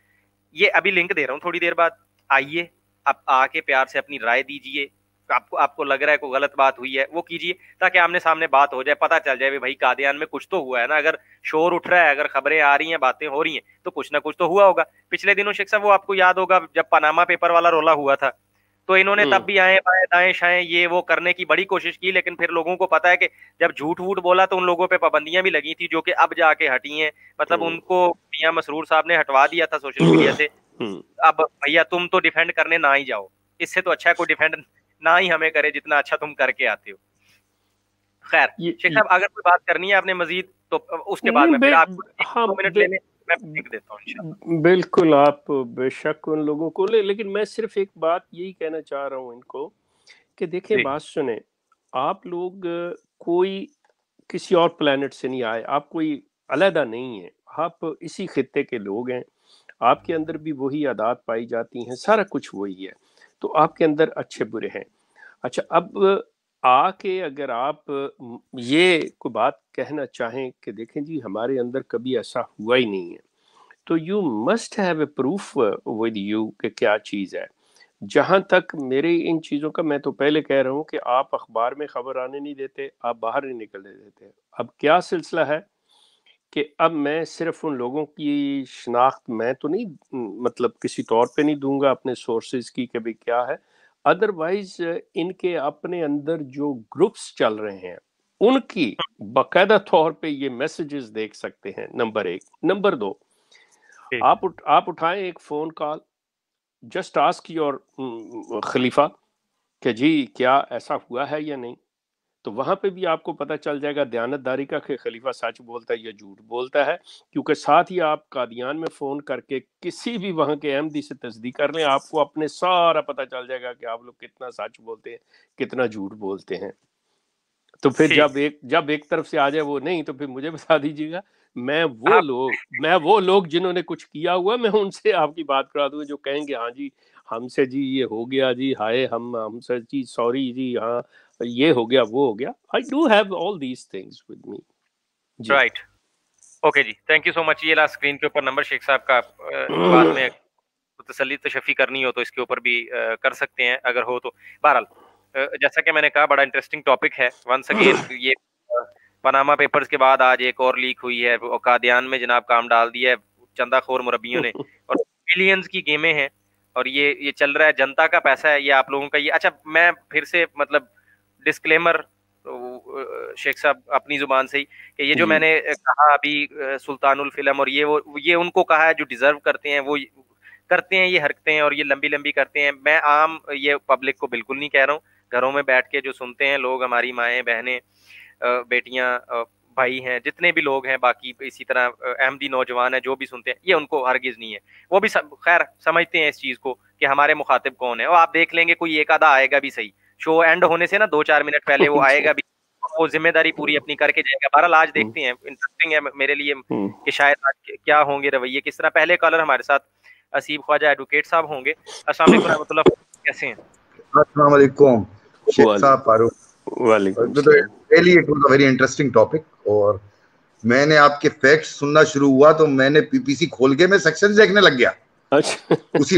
ये अभी लिंक दे रहा हूँ थोड़ी देर बाद। आइए। आप आके प्यार से अपनी राय दीजिए। आपको आपको लग रहा है कोई गलत बात हुई है वो कीजिए ताकि आमने सामने बात हो जाए पता चल जाए भाई कादियान में कुछ तो हुआ है ना अगर शोर उठ रहा है अगर खबरें आ रही हैं बातें हो रही हैं तो कुछ ना कुछ तो हुआ होगा। पिछले दिनों साहब वो आपको याद होगा जब पनामा पेपर वाला रोला हुआ था तो इन्होंने तब भी आए बाएँ दाएँ शाएँ ये वो करने की बड़ी कोशिश की लेकिन फिर लोगों को पता है कि जब झूठ वूठ बोला तो उन लोगों पे पाबंदियाँ भी लगी थी जो कि अब जाके हटी हैं। मतलब उनको मियाँ मसरूर साहब ने हटवा दिया था सोशल मीडिया से। अब भैया तुम तो डिफेंड करने ना ही जाओ। इससे तो अच्छा है कोई डिफेंड ना ही हमें करे जितना अच्छा तुम करके आते हो। खैर शेख साहब अगर कोई बात करनी है आपने मजीद तो उसके बाद में फिर आपको हाँ, मिनट लेने देता बिल्कुल आप बेशक उन लोगों को ले लेकिन मैं सिर्फ़ एक बात यही कहना चाह रहा हूँ इनको कि देखें बात सुने आप लोग कोई किसी और प्लेनेट से नहीं आए आप कोई अलहदा नहीं है आप इसी खत्ते के लोग हैं। आपके अंदर भी वही आदात पाई जाती हैं, सारा कुछ वही है। तो आपके अंदर अच्छे बुरे हैं। अच्छा अब आके अगर आप ये को बात कहना चाहें कि देखें जी, हमारे अंदर कभी ऐसा हुआ ही नहीं है। तो you must have a proof with you कि क्या चीज़ है। जहाँ तक मेरे इन चीज़ों का, मैं तो पहले कह रहा हूँ कि आप अखबार में खबर आने नहीं देते, आप बाहर नहीं निकलने देते। अब क्या सिलसिला है? कि अब मैं सिर्फ़ उन लोगों की शनाख्त मैं तो नहीं मतलब किसी तौर पे नहीं दूँगा अपने सोर्सेज की कि भाई क्या है। अदरवाइज़ इनके अपने अंदर जो ग्रुप्स चल रहे हैं उनकी बाकायदा तौर पे ये मैसेजेस देख सकते हैं नंबर एक। नंबर दो आप उठ, आप उठाएँ एक phone call just ask your खलीफा कि जी क्या ऐसा हुआ है या नहीं? तो वहाँ पे भी आपको पता चल जाएगा दयानतदारी का कि खलीफा सच बोलता है या झूठ बोलता है क्योंकि साथ ही आप कादियान में फ़ोन करके किसी भी वहाँ के अहमदी से तस्दीक कर लें आपको अपने सारा पता चल जाएगा कि आप लोग कितना सच बोलते हैं कितना झूठ बोलते हैं। तो फिर जब एक जब एक तरफ़ से आ जाए वो नहीं तो फिर मुझे बता दीजिएगा मैं वो लोग मैं वो लोग जिन्होंने कुछ किया हुआ मैं उनसे आपकी बात करा दूँगा जो कहेंगे हाँ जी हमसे जी ये हो गया जी हाय हम हमसे जी सॉरी जी हाँ ये हो गया वो हो गया। I do have all these things with me right okay ji thank you so much ये लास्ट स्क्रीन के ऊपर नंबर शेख साहब का बाद में तसली तशफी करनी हो तो इसके ऊपर भी कर सकते हैं अगर हो तो। बहरहाल जैसा कि मैंने कहा बड़ा इंटरेस्टिंग टॉपिक है। वंस अगेन ये पनामा पेपर्स के बाद आज एक और लीक हुई है कादियान में जनाब काम डाल दिया है चंदाखोर मुरबियों ने। और मिलियंस की गेमें हैं और ये ये चल रहा है जनता का पैसा है ये आप लोगों का ये अच्छा मैं फिर से मतलब डिस्क्लेमर शेख साहब अपनी ज़ुबान से ही कि ये जो मैंने कहा अभी सुल्तानुल फ़िल्म और ये वो ये उनको कहा है जो डिजर्व करते हैं वो करते हैं ये हरकतें हैं और ये लंबी लंबी करते हैं। मैं आम ये पब्लिक को बिल्कुल नहीं कह रहा हूँ। घरों में बैठ के जो सुनते हैं लोग हमारी माएँ बहनें बेटियाँ भाई हैं जितने भी लोग हैं बाकी इसी तरह अहमदी नौजवान है जो भी सुनते हैं ये उनको हरगिज नहीं है। वो भी खैर समझते हैं इस चीज़ को कि हमारे मुखातिब कौन है। और आप देख लेंगे कोई एक आधा आएगा भी सही। शो एंड होने से ना दो चार मिनट पहले वो आएगा भी। वो ज़िम्मेदारी पूरी अपनी करके जाएगा। बहरहाल आज हम्म। देखते हैं। इंटरेस्टिंग है मेरे लिए हम्म। कि शायद आज क्या होंगे रवैये। किस तरह पहले कॉलर हमारे साथ असीब ख्वाजा एडवोकेट साहब होंगे। अस्सलाम कैसे हैं? अस्सलाम वालेकुम। Sheikh Sahab Farooq. Really it was a very interesting topic और मैंने आपके फैक्ट्स सुनना शुरू हुआ तो मैंने पीपीसी खोल के मैं सेक्शन देखने लग गया। अच्छा। उसी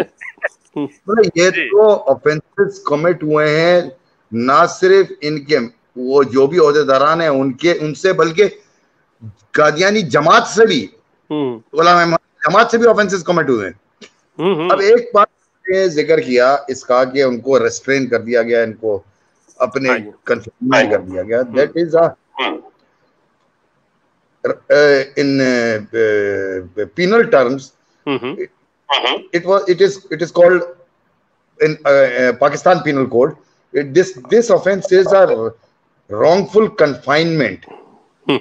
मतलब ये तो ऑफेंसेस कमिट हुए हैं ना सिर्फ़ इनके वो जो भी अहदेदारान है उनके उनसे बल्कि कादियानी जमात से भी। हम्म। जमात से भी ऑफेंसेस कमिट हुए हैं। हम्म, हम्म। अब एक बात ज़िक्र किया इसका कि उनको रेस्ट्रेन कर दिया गया इनको अपने कंफर्म हाँ कर दिया गया। That is a in penal terms it was it is it is called in uh, uh, Pakistan Penal Code. It, this this offence is a wrongful confinement. Hmm.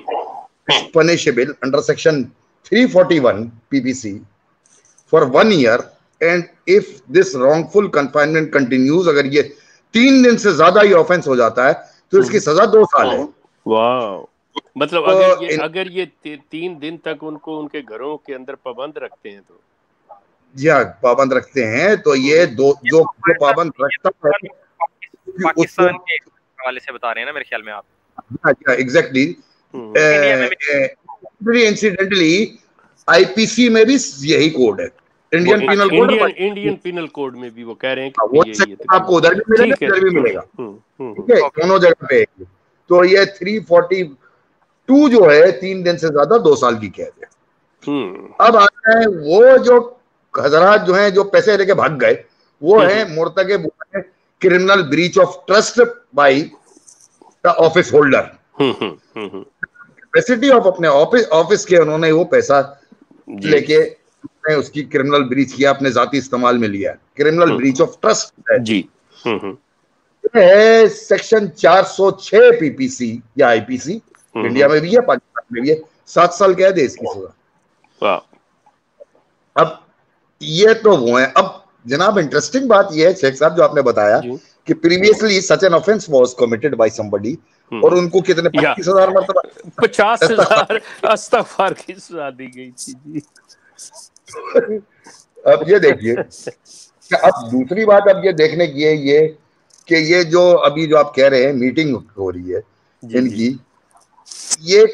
It's punishable under section 341 PPC for one year. And if this wrongful confinement continues, अगर ये तीन दिन से ज़्यादा ये offence हो जाता है तो इसकी सजा दो साल है वाह मतलब तो अगर ये इन... अगर ये तीन दिन तक उनको उनके घरों के अंदर पाबंद रखते हैं तो जी हाँ पाबंद रखते हैं तो ये दो जो जो पाबंद रखता है पाकिस्तान के हवाले से बता रहे हैं ना मेरे ख्याल में आप। एग्जैक्टली इंसिडेंटली आईपीसी में भी यही कोड है। Indian penal code Indian penal code में भी वो कह रहे हैं कि हाँ, ये, ये आपको उधर भी मिलेगा इधर भी मिलेगा। हम्म, हम्म, ठीक है दोनों जगह पे। तो ये 342 जो है तीन दिन से ज़्यादा दो साल की कैद है। हम्म। अब आता है वो जो हजरात जो हैं जो पैसे लेके भाग गए वो हम्म, है हम्म। मुर्तके criminal breach of trust by the office holder capacity of अपने ऑफ़िस ऑफ़िस के उन्होंने वो पैसा लेके उसकी क्रिमिनल ब्रीच किया अपने जाती इस्तेमाल में लिया। क्रिमिनल ब्रीच ऑफ़ ट्रस्ट है। जी। हम्म, है सेक्शन 406 पीपीसी या आईपीसी इंडिया में भी है पाकिस्तान में भी है। सात साल कैद है इसकी सजा अब ये तो वो है। अब जनाब इंटरेस्टिंग बात ये है शेख साहब जो आपने बताया कि previously such an offence was committed by somebody और उनको कितने पच्चीस हज़ार मरतबा पचास हज़ार अस्तगफार की सजा दी गई थी जी। अब ये देखिए अब दूसरी बात अब ये देखने की है ये कि ये जो अभी जो आप कह रहे हैं मीटिंग हो रही है इनकी ये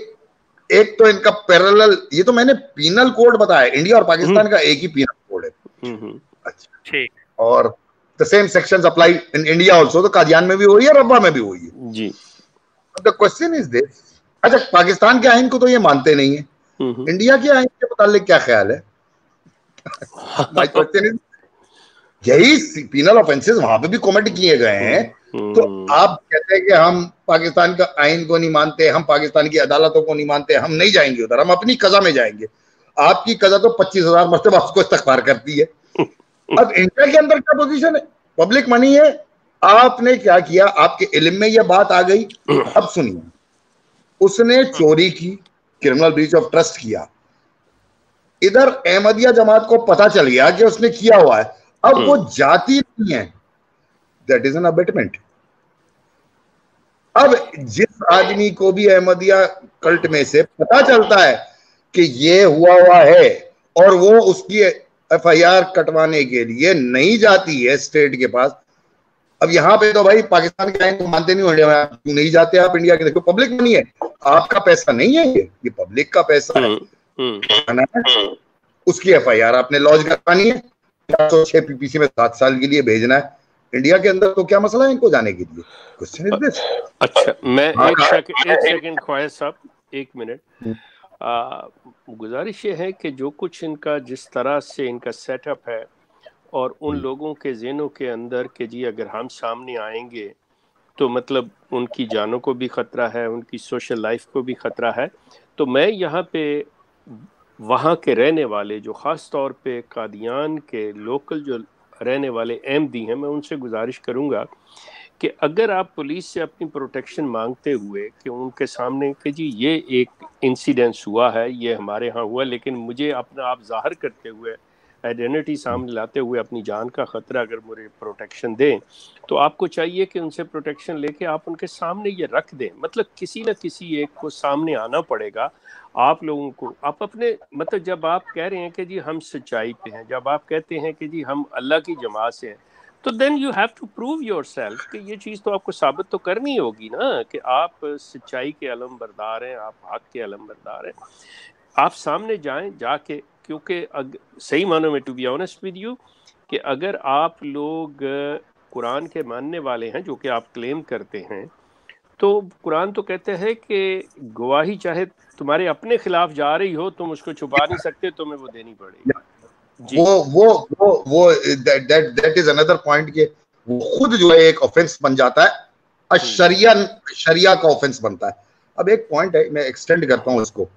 एक तो इनका पैरेलल ये तो मैंने पीनल कोड बताया इंडिया और पाकिस्तान हम्म। का एक ही पीनल कोड है। हम्म, हम्म। अच्छा। ठीक। और the same sections apply in India also तो कादियान में भी हुई है रब्बा में भी हुई है। जी। द क्वेश्चन इज़ दिस अच्छा पाकिस्तान के आइन को तो ये मानते नहीं है। इंडिया के आइन के मुतालिक क्या ख्याल है? क्वेश्चन यही पीनल ऑफेंसेस वहाँ पे भी कमेंट किए गए हैं तो आप कहते हैं कि हम पाकिस्तान का आइन को नहीं मानते हम पाकिस्तान की अदालतों को नहीं मानते हम नहीं जाएँगे उधर हम अपनी कजा में जाएँगे। आपकी कजा तो पच्चीस हज़ार मरतबा उसको इस्तफार करती है। अब इंडिया के अंदर क्या पोजीशन है? पब्लिक मनी है। आपने क्या किया? आपके इलम में यह बात आ गई। अब सुनिए। उसने चोरी की क्रिमिनल ब्रीच ऑफ़ ट्रस्ट किया। इधर अहमदिया जमात को पता चल गया कि उसने किया हुआ है। अब वो जाति नहीं है। दैट इज़ एन अबेटमेंट अब जिस आदमी को भी अहमदिया कल्ट में से पता चलता है कि ये हुआ हुआ है और वो उसकी एफ़ आई आर कटवाने के लिए नहीं जाती है स्टेट के पास अब यहाँ पे तो भाई पाकिस्तान के आइन को मानते नहीं हो क्यों नहीं जाते आप इंडिया के? देखो पब्लिक मनी है। आपका पैसा नहीं है ये। ये पब्लिक का पैसा है, हम्म, हम्म। उसकी एफ़ आई आर आपने लॉन्च करवानी है। चार सौ छह पीपीसी में सात साल के लिए भेजना है। इंडिया के अंदर तो क्या मसला है इनको जाने के लिए क्वेश्चन इज़ दिस अच्छा मैं हाँ, एक सेकंड एक सेकंड ख्वाहिश साहब एक मिनट। गुजारिश ये है कि जो कुछ इनका जिस तरह से इनका सेटअप है और उन हम्म। लोगों के जेनों के अंदर के जी अगर हम सामने आएँगे तो मतलब उनकी जानों को भी ख़तरा है उनकी सोशल लाइफ को भी ख़तरा है तो मैं यहाँ पे वहाँ के रहने वाले जो ख़ास तौर पे कादियान के लोकल जो रहने वाले दी हैं, मैं उनसे गुजारिश करूँगा कि अगर आप पुलिस से अपनी प्रोटेक्शन मांगते हुए कि उनके सामने कि जी ये एक इंसिडेंस हुआ है, ये हमारे यहाँ हुआ, लेकिन मुझे अपना आप ज़ाहिर करते हुए आइडेंटिटी सामने लाते हुए अपनी जान का ख़तरा अगर मुझे प्रोटेक्शन दें तो आपको चाहिए कि उनसे प्रोटेक्शन लेके आप उनके सामने ये रख दें। मतलब किसी न किसी एक को सामने आना पड़ेगा आप लोगों को। आप अपने मतलब जब आप कह रहे हैं कि जी हम सच्चाई पे हैं, जब आप कहते हैं कि जी हम अल्लाह की जमात से हैं तो then you have to prove yourself कि ये चीज़ तो आपको साबित तो करनी होगी ना कि आप सच्चाई के अलम बरदार हैं, आप हक के अलम बरदार हैं। आप सामने जाएँ, जाके क्योंकि सही मानों में to be honest with you कि अगर आप लोग कुरान के मानने वाले हैं जो कि आप क्लेम करते हैं तो कुरान तो कहते हैं कि गवाही चाहे तुम्हारे अपने खिलाफ जा रही हो तुम उसको छुपा नहीं सकते तुम्हें वो देनी पड़ेगी। वो वो वो वो that that is another point के वो खुद जो है एक ऑफेंस बन जाता है अशरिया शरिया का ऑफेंस बनता है। अब एक पॉइंट है मैं एक्सटेंड करता हूँ इसको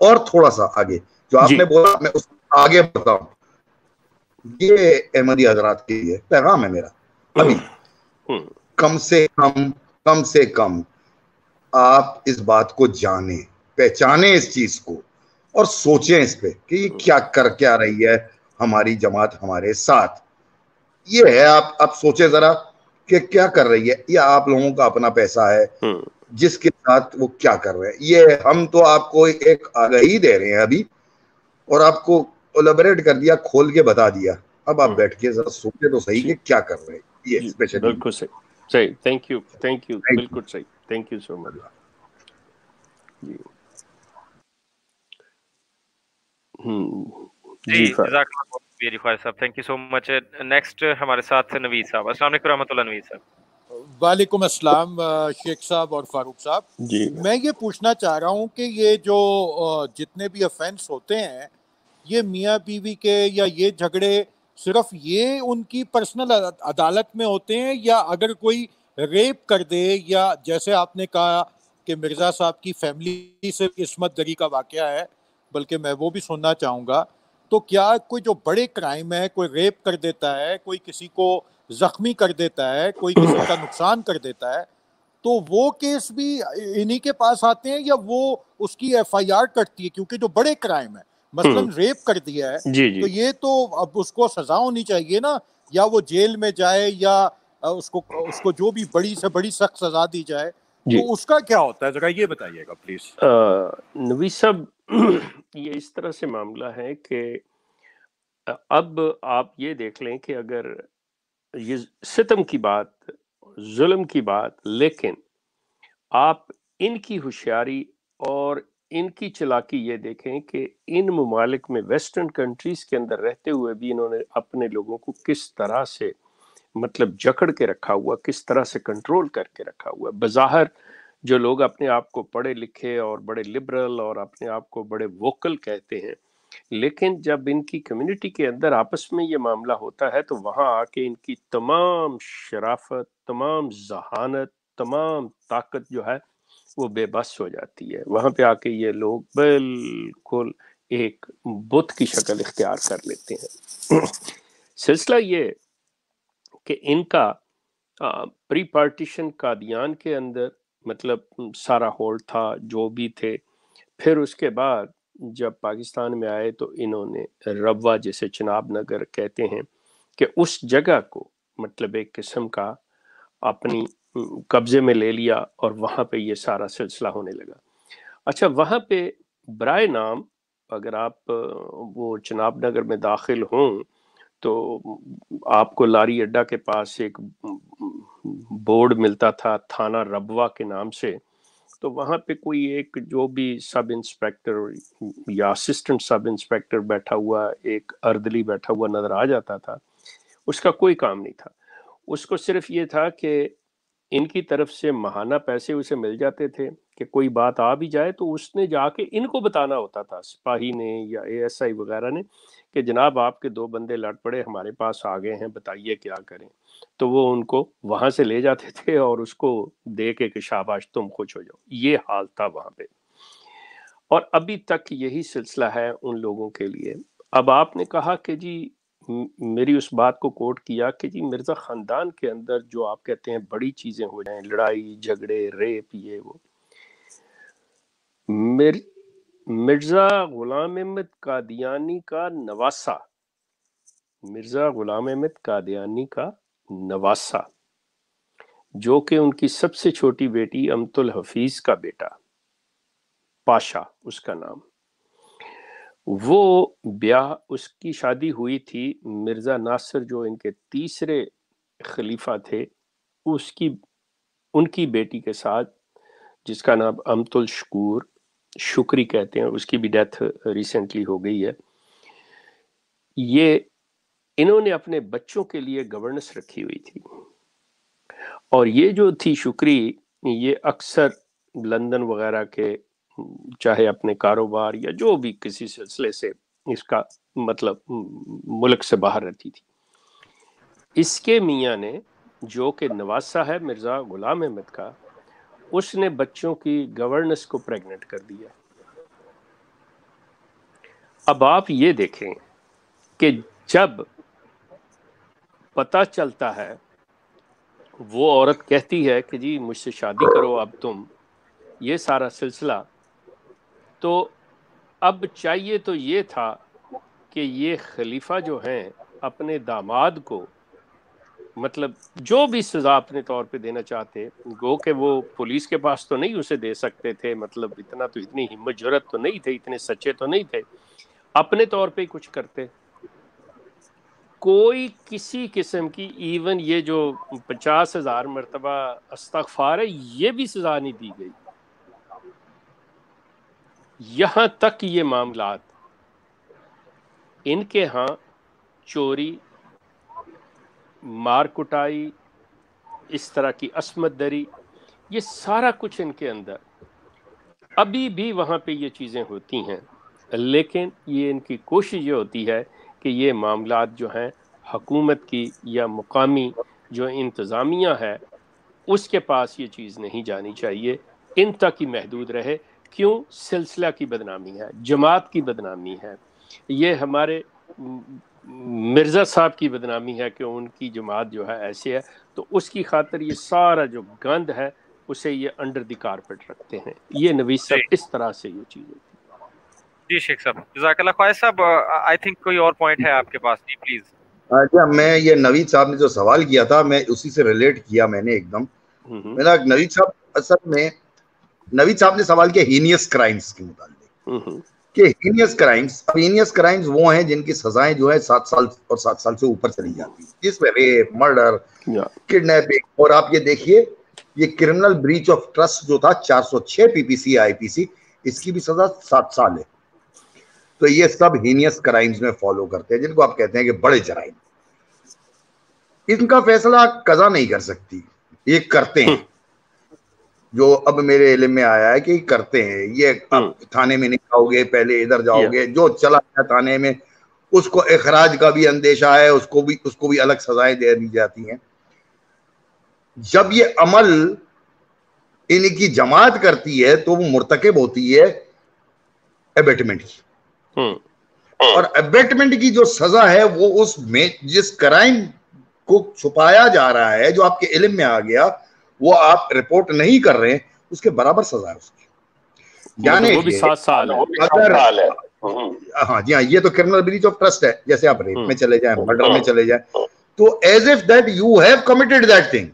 और थोड़ा सा आगे। जो आपने बोला मैं उस आगे बताऊँ। ये अहमदी हजरात के लिए पैगाम है मेरा। अभी हम्म। कम से कम कम से कम आप इस बात को जाने पहचाने इस चीज़ को और सोचें इस पे कि ये क्या कर क्या रही है हमारी जमात हमारे साथ। ये है आप आप सोचे जरा कि क्या कर रही है। ये आप लोगों का अपना पैसा है। हम्म। जिसके साथ वो क्या कर रहे हैं। ये हम तो आपको एक आगाही दे रहे हैं अभी। और आपको कोलेबरेट कर दिया खोल के बता दिया। अब आप हम्म। बैठ के जरा सोचे तो सही कि क्या कर रहे हैं। ये स्पेशली बिल्कुल सही। सही थैंक यू थैंक यू बिल्कुल सही। थैंक यू सो मच जी। जी साहब thank you so much next हमारे साथ नवीद साहब। अस्सलाम वालेकुम रहमतुल्लाह नवीद साहब। वालेकुम अस्सलाम शेख साहब और फारूक साहब। जी। मैं ये पूछना चाह रहा हूँ कि ये जो जितने भी अफेंस होते हैं ये मियाँ बीवी के या ये झगड़े सिर्फ़ ये उनकी पर्सनल अदालत में होते हैं या अगर कोई रेप कर दे या जैसे आपने कहा कि मिर्ज़ा साहब की फैमिली से किस्मत दरी का वाक़ है, बल्कि मैं वो भी सुनना चाहूँगा तो क्या कोई जो बड़े क्राइम है, कोई रेप कर देता है, कोई किसी को जख्मी कर देता है, कोई किसी का नुकसान कर देता है तो वो केस भी इन्हीं के पास आते हैं या वो उसकी एफआईआर कटती है? क्योंकि जो बड़े क्राइम है मसलन रेप हम्म। कर दिया है जी जी। तो ये तो अब उसको सजा होनी चाहिए ना या वो जेल में जाए या उसको उसको जो भी बड़ी से बड़ी सख्त सजा दी जाए तो उसका क्या होता है जरा ये बताइएगा प्लीज़ नवी साहब ये इस तरह से मामला है कि अब आप ये देख लें कि अगर ये सितम की बात जुल्म की बात लेकिन आप इनकी होशियारी और इनकी चलाकी ये देखें कि इन ममालिक में वेस्टर्न कंट्रीज़ के अंदर रहते हुए भी इन्होंने अपने लोगों को किस तरह से मतलब जकड़ के रखा हुआ, किस तरह से कंट्रोल करके रखा हुआ। बाहर जो लोग अपने आप को पढ़े लिखे और बड़े लिबरल और अपने आप को बड़े वोकल कहते हैं, लेकिन जब इनकी कम्युनिटी के अंदर आपस में ये मामला होता है तो वहाँ आके इनकी तमाम शराफत, तमाम जहानत, तमाम ताकत जो है वो बेबस हो जाती है। वहाँ पे आके ये लोग बिल्कुल एक बुत की शक्ल इख्तियार कर लेते हैं। सिलसिला ये कि इनका प्री पार्टीशन कादियान के अंदर मतलब सारा होल्ड था, जो भी थे। फिर उसके बाद जब पाकिस्तान में आए तो इन्होंने रवा जैसे चनाब नगर कहते हैं, कि उस जगह को मतलब एक किस्म का अपनी कब्जे में ले लिया और वहाँ पे ये सारा सिलसिला होने लगा। अच्छा वहाँ पे बरए नाम, अगर आप, वो चनाब नगर में दाखिल हों तो आपको लारी अड्डा के पास एक बोर्ड मिलता था थाना रबवा के नाम से। तो वहाँ पे कोई एक जो भी सब इंस्पेक्टर या असिस्टेंट सब इंस्पेक्टर बैठा हुआ, एक अर्दली बैठा हुआ नज़र आ जाता था, उसका कोई काम नहीं था। उसको सिर्फ़ ये था कि इनकी तरफ़ से महाना पैसे उसे मिल जाते थे कि कोई बात आ भी जाए तो उसने जाके इनको बताना होता था। सिपाही ने या एएसआई वगैरह ने कि जनाब आपके दो बंदे लड़ पड़े, हमारे पास आ गए हैं, बताइए क्या करें। तो वो उनको वहाँ से ले जाते थे और उसको दे के कि शाबाश, तुम खुश हो जाओ। ये हाल था वहाँ पे। और अभी तक यही सिलसिला है उन लोगों के लिए। अब आपने कहा कि जी मेरी उस बात को कोट किया कि जी मिर्ज़ा ख़ानदान के अंदर जो आप कहते हैं बड़ी चीज़ें हो जाएँ, लड़ाई, झगड़े, रेप, ये, वो। मिर, मिर्ज़ा ग़ुलाम अहमद कादियानी का नवासा। मिर्ज़ा ग़ुलाम अहमद कादियानी का नवासा, जो कि उनकी सबसे छोटी बेटी अमतुल हफीज़ का बेटा, पाशा, उसका नाम। वो ब्याह उसकी शादी हुई थी, मिर्ज़ा नासिर जो इनके तीसरे खलीफा थे, उसकी, उनकी बेटी के साथ, जिसका नाम अमतुल शकूर, शुक्री कहते हैं, उसकी भी डेथ रिसेंटली हो गई है। ये, इन्होंने अपने बच्चों के लिए गवर्नेंस रखी हुई थी। और ये जो थी शुक्री, ये अक्सर लंदन वगैरह के चाहे अपने कारोबार या जो भी किसी सिलसिले से इसका मतलब मुल्क से बाहर रहती थी। इसके मियाँ ने, जो कि नवासा है मिर्ज़ा गुलाम अहमद का, उसने बच्चों की गवर्नेंस को प्रेग्नेंट कर दिया। अब आप ये देखें कि जब पता चलता है, वो औरत कहती है कि, जी, मुझसे शादी करो अब तुम। ये सारा सिलसिला तो अब चाहिए तो ये था कि ये खलीफा जो हैं, अपने दामाद को मतलब जो भी सजा अपने तौर पे देना चाहते गो के वो पुलिस के पास तो नहीं उसे दे सकते थे मतलब इतना तो इतनी हिम्मत ज़रूरत तो नहीं थे, इतने सच्चे तो नहीं थे, अपने तौर पे कुछ करते। कोई किसी किस्म की इवन ये जो पचास हज़ार मरतबा अस्तगफार है, ये भी सजा नहीं दी गई। यहाँ तक ये मामला इनके यहाँ चोरी, मार कुटाई, इस तरह की असमत दरी, ये सारा कुछ इनके अंदर। अभी भी वहाँ पे ये चीज़ें होती हैं, लेकिन ये इनकी कोशिश ये होती है कि ये मामला जो हैं, हकूमत की या मुकामी जो इंतज़ामिया है, उसके पास ये चीज़ नहीं जानी चाहिए, इन तक ही महदूद रहे। क्यों सिलसिला की बदनामी है? जमात की बदनामी है। ये हमारे मिर्ज़ा साहब की बदनामी है कि उनकी जमात जो है ऐसे है। तो उसकी खातर ये सारा जो गंद है उसे ये अंडर द कारपेट रखते हैं। ये नवीस साहब इस तरह से ये चीज़ जी शेख साहब। जजाकल्ला ख्वाहिश साहब आई थिंक कोई और पॉइंट है आपके पास? जी प्लीज़। अच्छा मैं ये नवीद साहब ने जो सवाल किया था मैं उसी से रिलेट किया मैंने एकदम। हम्म, हम्म। मेरा नवीद साहब असल में नवीद साहब ने सवाल किया हीनियस क्राइम्स के मुताबिक कि हीनियस क्राइम्स अब हीनियस क्राइम्स वो हैं जिनकी सजाएँ जो है सात साल और सात साल से ऊपर चली जाती है। जिसमें रेप मर्डर किडनैपिंग और आप ये देखिए ये क्रिमिनल ब्रीच ऑफ़ ट्रस्ट जो था 406 पीपीसी आईपीसी इसकी भी सजा सात साल है। तो ये सब हीनियस क्राइम्स में फॉलो करते हैं जिनको आप कहते हैं कि बड़े जराइम। इनका फैसला कजा नहीं कर सकती ये करते हैं। जो अब मेरे इलम में आया है कि करते हैं ये थाने में नहीं जाओगे पहले इधर जाओगे जो चला गया थाने में उसको अखराज का भी अंदेशा है उसको भी उसको भी अलग सजाएँ दे दी जाती हैं। जब ये अमल इनकी जमात करती है तो वो मुर्तकब होती है एबेटमेंट की। हम्म। और एबेटमेंट की जो सजा है वो उस में जिस क्राइम को छुपाया जा रहा है जो आपके इलम में आ गया वो आप रिपोर्ट नहीं कर रहे उसके बराबर सजा है उसकी। यानी वो भी सात साल अगर है। हम्म। हाँ जी हाँ ये तो क्रिमिनल ब्रीच ऑफ़ ट्रस्ट है जैसे आप रेप में चले जाए मर्डर में चले जाए तो as if that you have committed that thing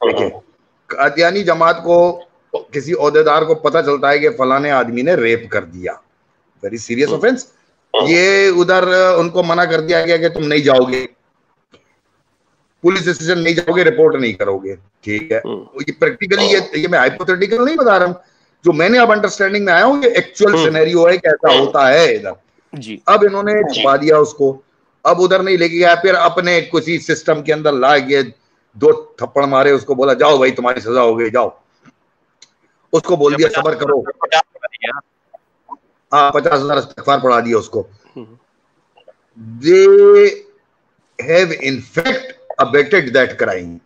देखिए कादियानी जमात को किसी अहदेदार को पता चलता है कि फलाने आदमी ने रेप कर दिया। वेरी सीरियस ऑफेंस ये उधर उनको मना कर दिया गया कि तुम नहीं जाओगे। पुलिस स्टेशन नहीं जाओगे रिपोर्ट नहीं करोगे ठीक है? हम्म। ये प्रैक्टिकली ये ये मैं हाइपोथेटिकल नहीं बता रहा हूँ। जो मैंने अब अंडरस्टैंडिंग में आया हूँ ये एक्चुअल सिनेरियो हम्म। है कैसा होता है इधर। जी। अब इन्होंने छुपा दिया उसको। अब उधर नहीं लेके गया फिर अपने किसी सिस्टम के अंदर ला गए दो थप्पड़ मारे उसको बोला जाओ भाई तुम्हारी सजा हो गई जाओ। उसको बोल दिया सबर करो। हाँ पचास हज़ार इस्तफार पढ़ा दिया उसको। They have in fact abetted that crime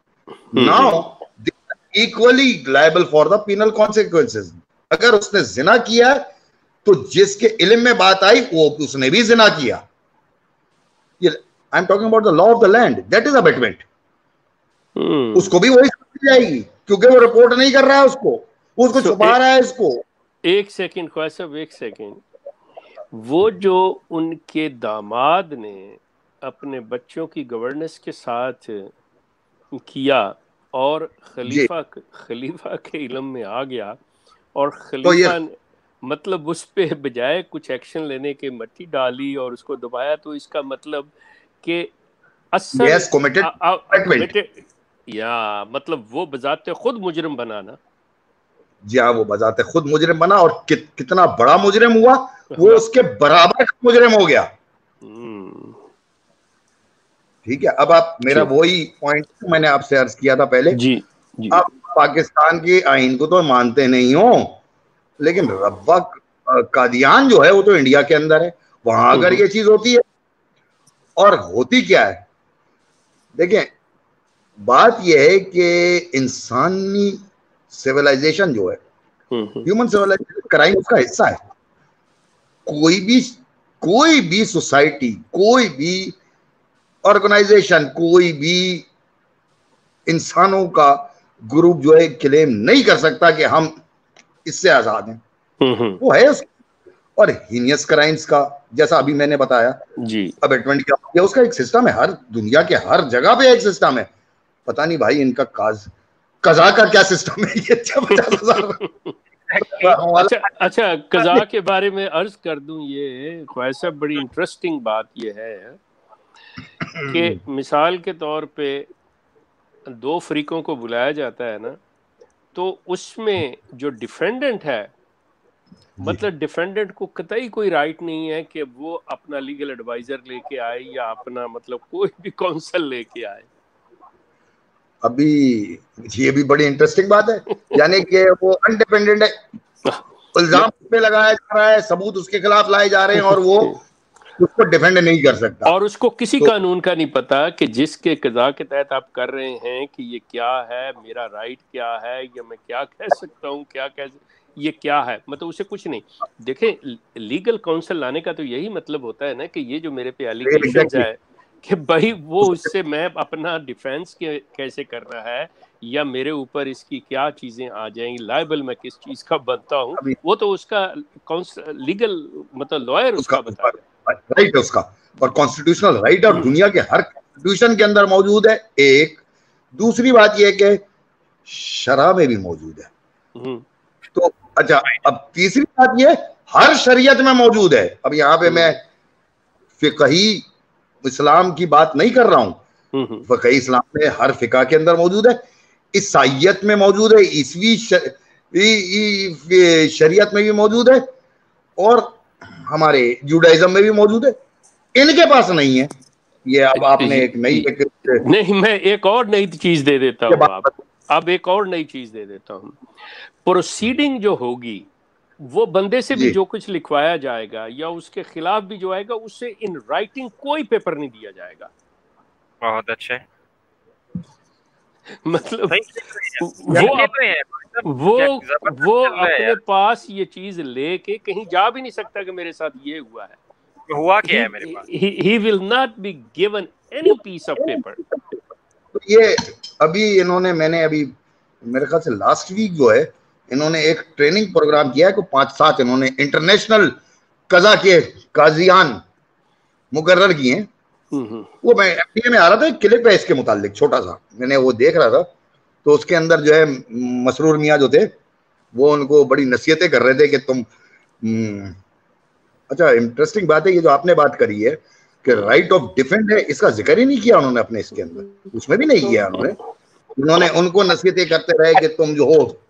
now equally liable for the penal consequences अगर उसने जिना किया तो जिसके इल्म में बात आई वो उसने भी जिना किया। I am talking about the law of the land that is abetment उसको भी वही जाएगी क्योंकि वो रिपोर्ट नहीं कर रहा है उसको। उसको तो छुपा रहा है इसको। एक सेकंड ख्वाहिश एक सेकंड वो जो उनके दामाद ने अपने बच्चों की गवर्नेंस के साथ किया और खलीफा खलीफा के इलम में आ गया और तो खलीफा तो मतलब उस पर बजाय कुछ एक्शन लेने के मट्टी डाली और उसको दबाया तो इसका मतलब कि असल yes, committed, आ, आ, committed, या मतलब वो बजाते खुद मुजरम बनाना जी हाँ वो बजाते खुद मुजरिम बना और कि, कितना बड़ा मुजरिम हुआ वो हाँ। उसके बराबर मुजरिम हो गया हम्म। ठीक है? अब आप मेरा वही पॉइंट मैंने आपसे अर्ज़ किया था पहले जी, जी. आप पाकिस्तान के आइन को तो मानते नहीं हो लेकिन रब्बा कादियान जो है वो तो इंडिया के अंदर है। वहाँ अगर हम्म। ये चीज़ होती है और होती क्या है? देखें बात यह है कि इंसानी सिविलाइजेशन जो है ह्यूमन सिविलाइजेशन क्राइम उसका हिस्सा है। कोई भी कोई भी सोसाइटी कोई भी ऑर्गेनाइजेशन कोई भी इंसानों का ग्रुप जो है क्लेम नहीं कर सकता कि हम इससे आज़ाद हैं। वो है और हीनियस क्राइम्स का जैसा अभी मैंने बताया जी। अबेटमेंट क्या उसका एक सिस्टम है हर दुनिया के हर जगह पे एक सिस्टम है। पता नहीं भाई इनका काज कजा का क्या सिस्टम है? ये पचास हज़ार अच्छा अच्छा कजा के बारे में अर्ज़ कर दूँ ये ख्वाहिश बड़ी इंटरेस्टिंग बात ये है। कि मिसाल के तौर पे दो फ्रीकों को बुलाया जाता है ना तो उसमें जो डिफेंडेंट है मतलब डिफेंडेंट को कतई कोई राइट नहीं है कि वो अपना लीगल एडवाइजर लेके आए या अपना मतलब कोई भी काउंसिल लेके आए। अभी ये भी बड़ी इंटरेस्टिंग बात है। यानी कि वो अनडिपेंडेंट है। इल्ज़ाम पे लगाया जा रहा है सबूत उसके खिलाफ लाए जा रहे हैं और वो उसको डिफेंड नहीं कर सकता। और उसको किसी तो, कानून का नहीं पता कि जिसके कजा के तहत आप कर रहे हैं कि ये क्या है मेरा राइट क्या है या मैं क्या कह सकता हूँ क्या कह ये क्या है? मतलब उसे कुछ नहीं। देखें लीगल काउंसिल लाने का तो यही मतलब होता है ना कि ये जो मेरे पे एलिगेशन है कि भाई वो उससे मैं अपना डिफेंस कैसे रहा है या मेरे ऊपर इसकी क्या चीज़ें आ जाएँगी लाइबल मैं किस चीज़ का बनता हूँ वो तो उसका लीगल मतलब लॉयर उसका बता राइट है उसका। और कॉन्स्टिट्यूशनल राइट और दुनिया के हर कॉन्स्टिट्यूशन के अंदर मौजूद है एक। दूसरी बात यह कि शराब में भी मौजूद है। हम्म। तो अच्छा अब तीसरी बात यह हर शरीयत में मौजूद है। अब यहाँ पे हम्म। मैं फिकही इस्लाम की बात नहीं कर रहा हूँ। फ़क़ इस्लाम में हर फिका के अंदर मौजूद है। ईसाइत में मौजूद है ईसवी शरीयत में भी मौजूद है। और हमारे जुडाइज्म में भी मौजूद है। इनके पास नहीं है। ये अब आपने एक नई एक नहीं मैं एक और नई चीज़ दे देता हूँ आप। अब एक और नई चीज़ दे देता हूँ। प्रोसीडिंग जो होगी वो बंदे से भी जो। कुछ लिखवाया जाएगा या उसके खिलाफ भी जो आएगा उससे इन राइटिंग कोई पेपर नहीं दिया जाएगा। बहुत अच्छे। मतलब वो वो वो अपने पास ये चीज़ लेके कहीं जा भी नहीं सकता कि मेरे साथ ये हुआ है। हुआ क्या है मेरे पास? He will not be given any piece of paper ये अभी इन्होंने मैंने अभी मेरे ख्याल से लास्ट वीक जो है इन्होंने एक ट्रेनिंग प्रोग्राम किया है को पाँच सात इन्होंने इंटरनेशनल कजा के काजियान मुकर्र किए वो मैं एफडीए में आ रहा था एक क्लिप है इसके मुतालिक छोटा सा। मैंने वो देख रहा था। तो उसके अंदर जो है मसरूर मियाँ जो थे वो उनको बड़ी नसीहतें कर रहे थे कि तुम हम्म, अच्छा इंटरेस्टिंग बात है ये जो आपने बात करी है कि राइट ऑफ़ डिफेंड है इसका ज़िक्र ही नहीं किया उन्होंने अपने इसके अंदर। उसमें भी नहीं किया उन्होंने। उन्होंने उनको नसीहतें करते रहे कि तुम जो हो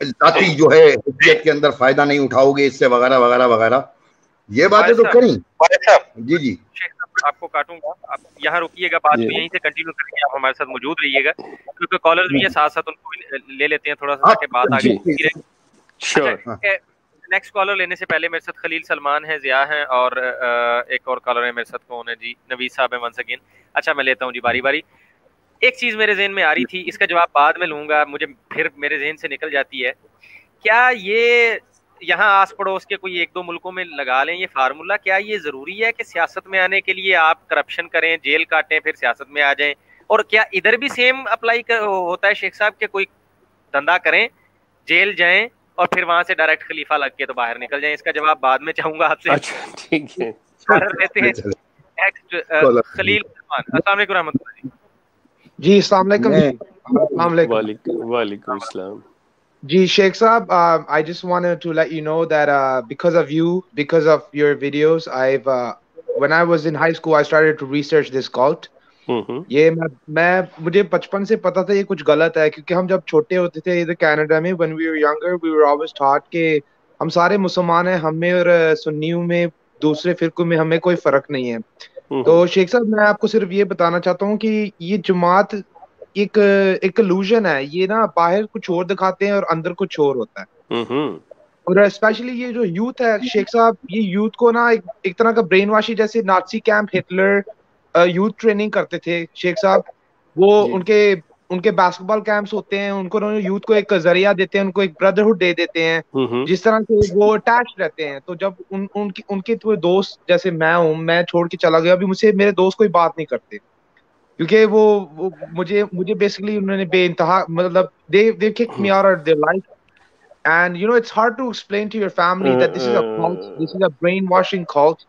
जाति जो है के अंदर फ़ायदा नहीं उठाओगे इससे वगैरह वगैरह वगैरह। ये बातें तो करी। जी जी। आपको काटूँगा। आप यहाँ रुकिएगा बात को यहीं से कंटिन्यू करेंगे। आप हमारे साथ मौजूद रहिएगा। क्योंकि कॉलर भी है साथ साथ उनको ले लेते हैं थोड़ा सा हाँ, ताकि बात आगे नेक्स्ट कॉलर अच्छा, लेने से पहले मेरे साथ खलील सलमान है जिया है और एक और कॉलर है मेरे साथ कौन है? जी नवीद साहब है वंस अगेन अच्छा मैं लेता हूँ जी बारी बारी एक चीज़ मेरे जहन में आ रही थी इसका जवाब बाद में लूँगा। मुझे फिर मेरे जहन से निकल जाती है। क्या ये यहाँ आस पड़ोस के कोई एक दो मुल्कों में लगा लें ये फार्मूला क्या ये ज़रूरी है कि सियासत में आने के लिए आप करप्शन करें जेल काटें फिर सियासत में आ जाएँ? और क्या इधर भी सेम अप्लाई कर, होता है शेख साहब के कोई धंधा करें जेल जाएँ और फिर वहाँ से डायरेक्ट खलीफा लग के तो बाहर निकल जाएँ? इसका जवाब बाद में चाहूँगा आपसे। अच्छा ठीक है। रहते हैं खलील अस्सलाम जी। जी अस्सलाम वालेकुम। वालेकुम। अस्सलाम जी Sheikh Sahab I just wanted to let you know that because of you because of your videos I have when I was in high school I started to research this cult ये मैं मैं मुझे बचपन से पता था ये कुछ गलत है क्योंकि हम जब छोटे होते थे इधर कनाडा में when we were younger we were always taught के हम सारे मुसलमान हैं हमें और सुन्नियों में दूसरे फिरकों में हमें कोई फ़र्क नहीं है। तो शेख साहब मैं आपको सिर्फ़ ये बताना चाहता हूँ कि ये जमात एक एक इल्यूजन है। ये ना बाहर कुछ और दिखाते हैं और अंदर कुछ और होता है। और स्पेशली ये जो यूथ है शेख साहब ये यूथ को ना एक, एक तरह का ब्रेन वॉशी जैसे नाची कैंप हिटलर यूथ ट्रेनिंग करते थे शेख साहब। वो उनके उनके बास्केटबॉल कैंप्स होते हैं उनको यूथ को एक ज़रिया देते हैं उनको एक ब्रदरहुड दे देते हैं। जिस तरह से वो अटैच रहते हैं। तो जब उन उनकी उनके दोस्त जैसे मैं हूँ मैं छोड़ के चला गया अभी मुझसे मेरे दोस्त कोई बात नहीं करते। क्योंकि वो, वो मुझे मुझे बेसिकली उन्होंने बेइंतहा मतलब they they kick me out of their life and you know it's hard to explain to your family that this is a cult this is a brainwashing cult.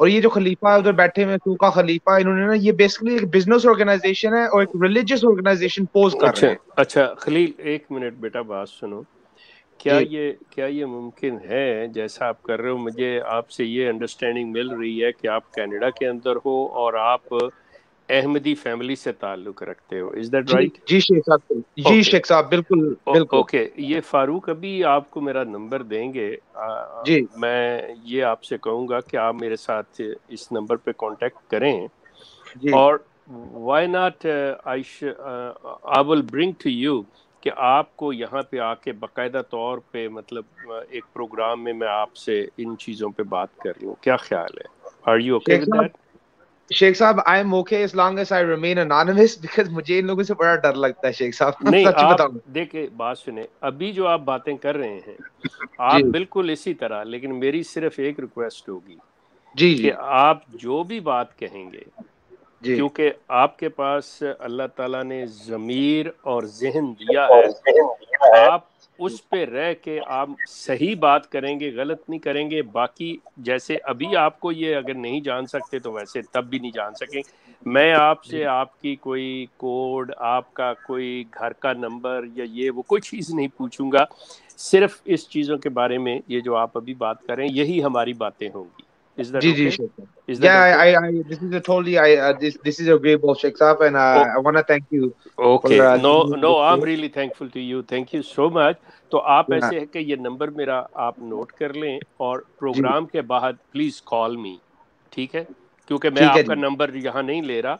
और ये जो खलीफा उधर बैठे हुए सूखा खलीफा इन्होंने ना ये बेसिकली एक बिज़नेस ऑर्गेनाइजेशन है और एक रिलीजियस ऑर्गेनाइजेशन पोज कर अच्छा, रहे हैं। अच्छा खलील एक मिनट बेटा बात सुनो। क्या ये क्या ये मुमकिन है जैसा आप कर रहे हो मुझे आपसे ये अंडरस्टैंडिंग मिल रही है कि आप कनाडा के अंदर हो और आप अहमदी फैमिली से ताल्लुक रखते हो। इज़ दैट राइट जी शेख साहब जी शेख साहब बिल्कुल बिल्कुल। ओके ये फारूक अभी आपको मेरा नंबर देंगे। आ, जी। मैं ये आपसे कहूँगा कि आप मेरे साथ इस नंबर पे कांटेक्ट करें। जी. और why not I I will bring to you कि आपको यहाँ पे आके बाकायदा तौर पे मतलब एक प्रोग्राम में मैं आपसे इन चीज़ों पे बात कर लूँ। क्या ख्याल है? Are you okay with that Sheikh Sahab I am okay as long as I remain anonymous because मुझे इन लोगों से बड़ा डर लगता है शेख साहब। नहीं सच बताऊँ। देखिए बात सुने। अभी जो आप बातें कर रहे हैं आप बिल्कुल इसी तरह लेकिन मेरी सिर्फ़ एक रिक्वेस्ट होगी जी। जी आप जो भी बात कहेंगे क्योंकि आपके पास अल्लाह ताला ने ज़मीर और जहन दिया है। आप उस पे रह के आप सही बात करेंगे गलत नहीं करेंगे। बाकी जैसे अभी आपको ये अगर नहीं जान सकते तो वैसे तब भी नहीं जान सकें। मैं आपसे आपकी कोई कोड आपका कोई घर का नंबर या ये वो कोई चीज़ नहीं पूछूँगा। सिर्फ़ इस चीज़ों के बारे में ये जो आप अभी बात करें यही हमारी बातें होंगी। Is that okay? Sure. Is that yeah, okay? I, I, this is a totally, I, uh, this, this is a great ball, Sheikh Saab, and uh, oh. I want to thank you. Okay. For, uh, no, no, I'm really thankful to you. Thank you so much. तो आप ऐसे है कि ये number मेरा आप note कर लें और प्रोग्राम के बाद प्लीज़ कॉल मी ठीक है क्योंकि मैं आपका नंबर यहाँ नहीं ले रहा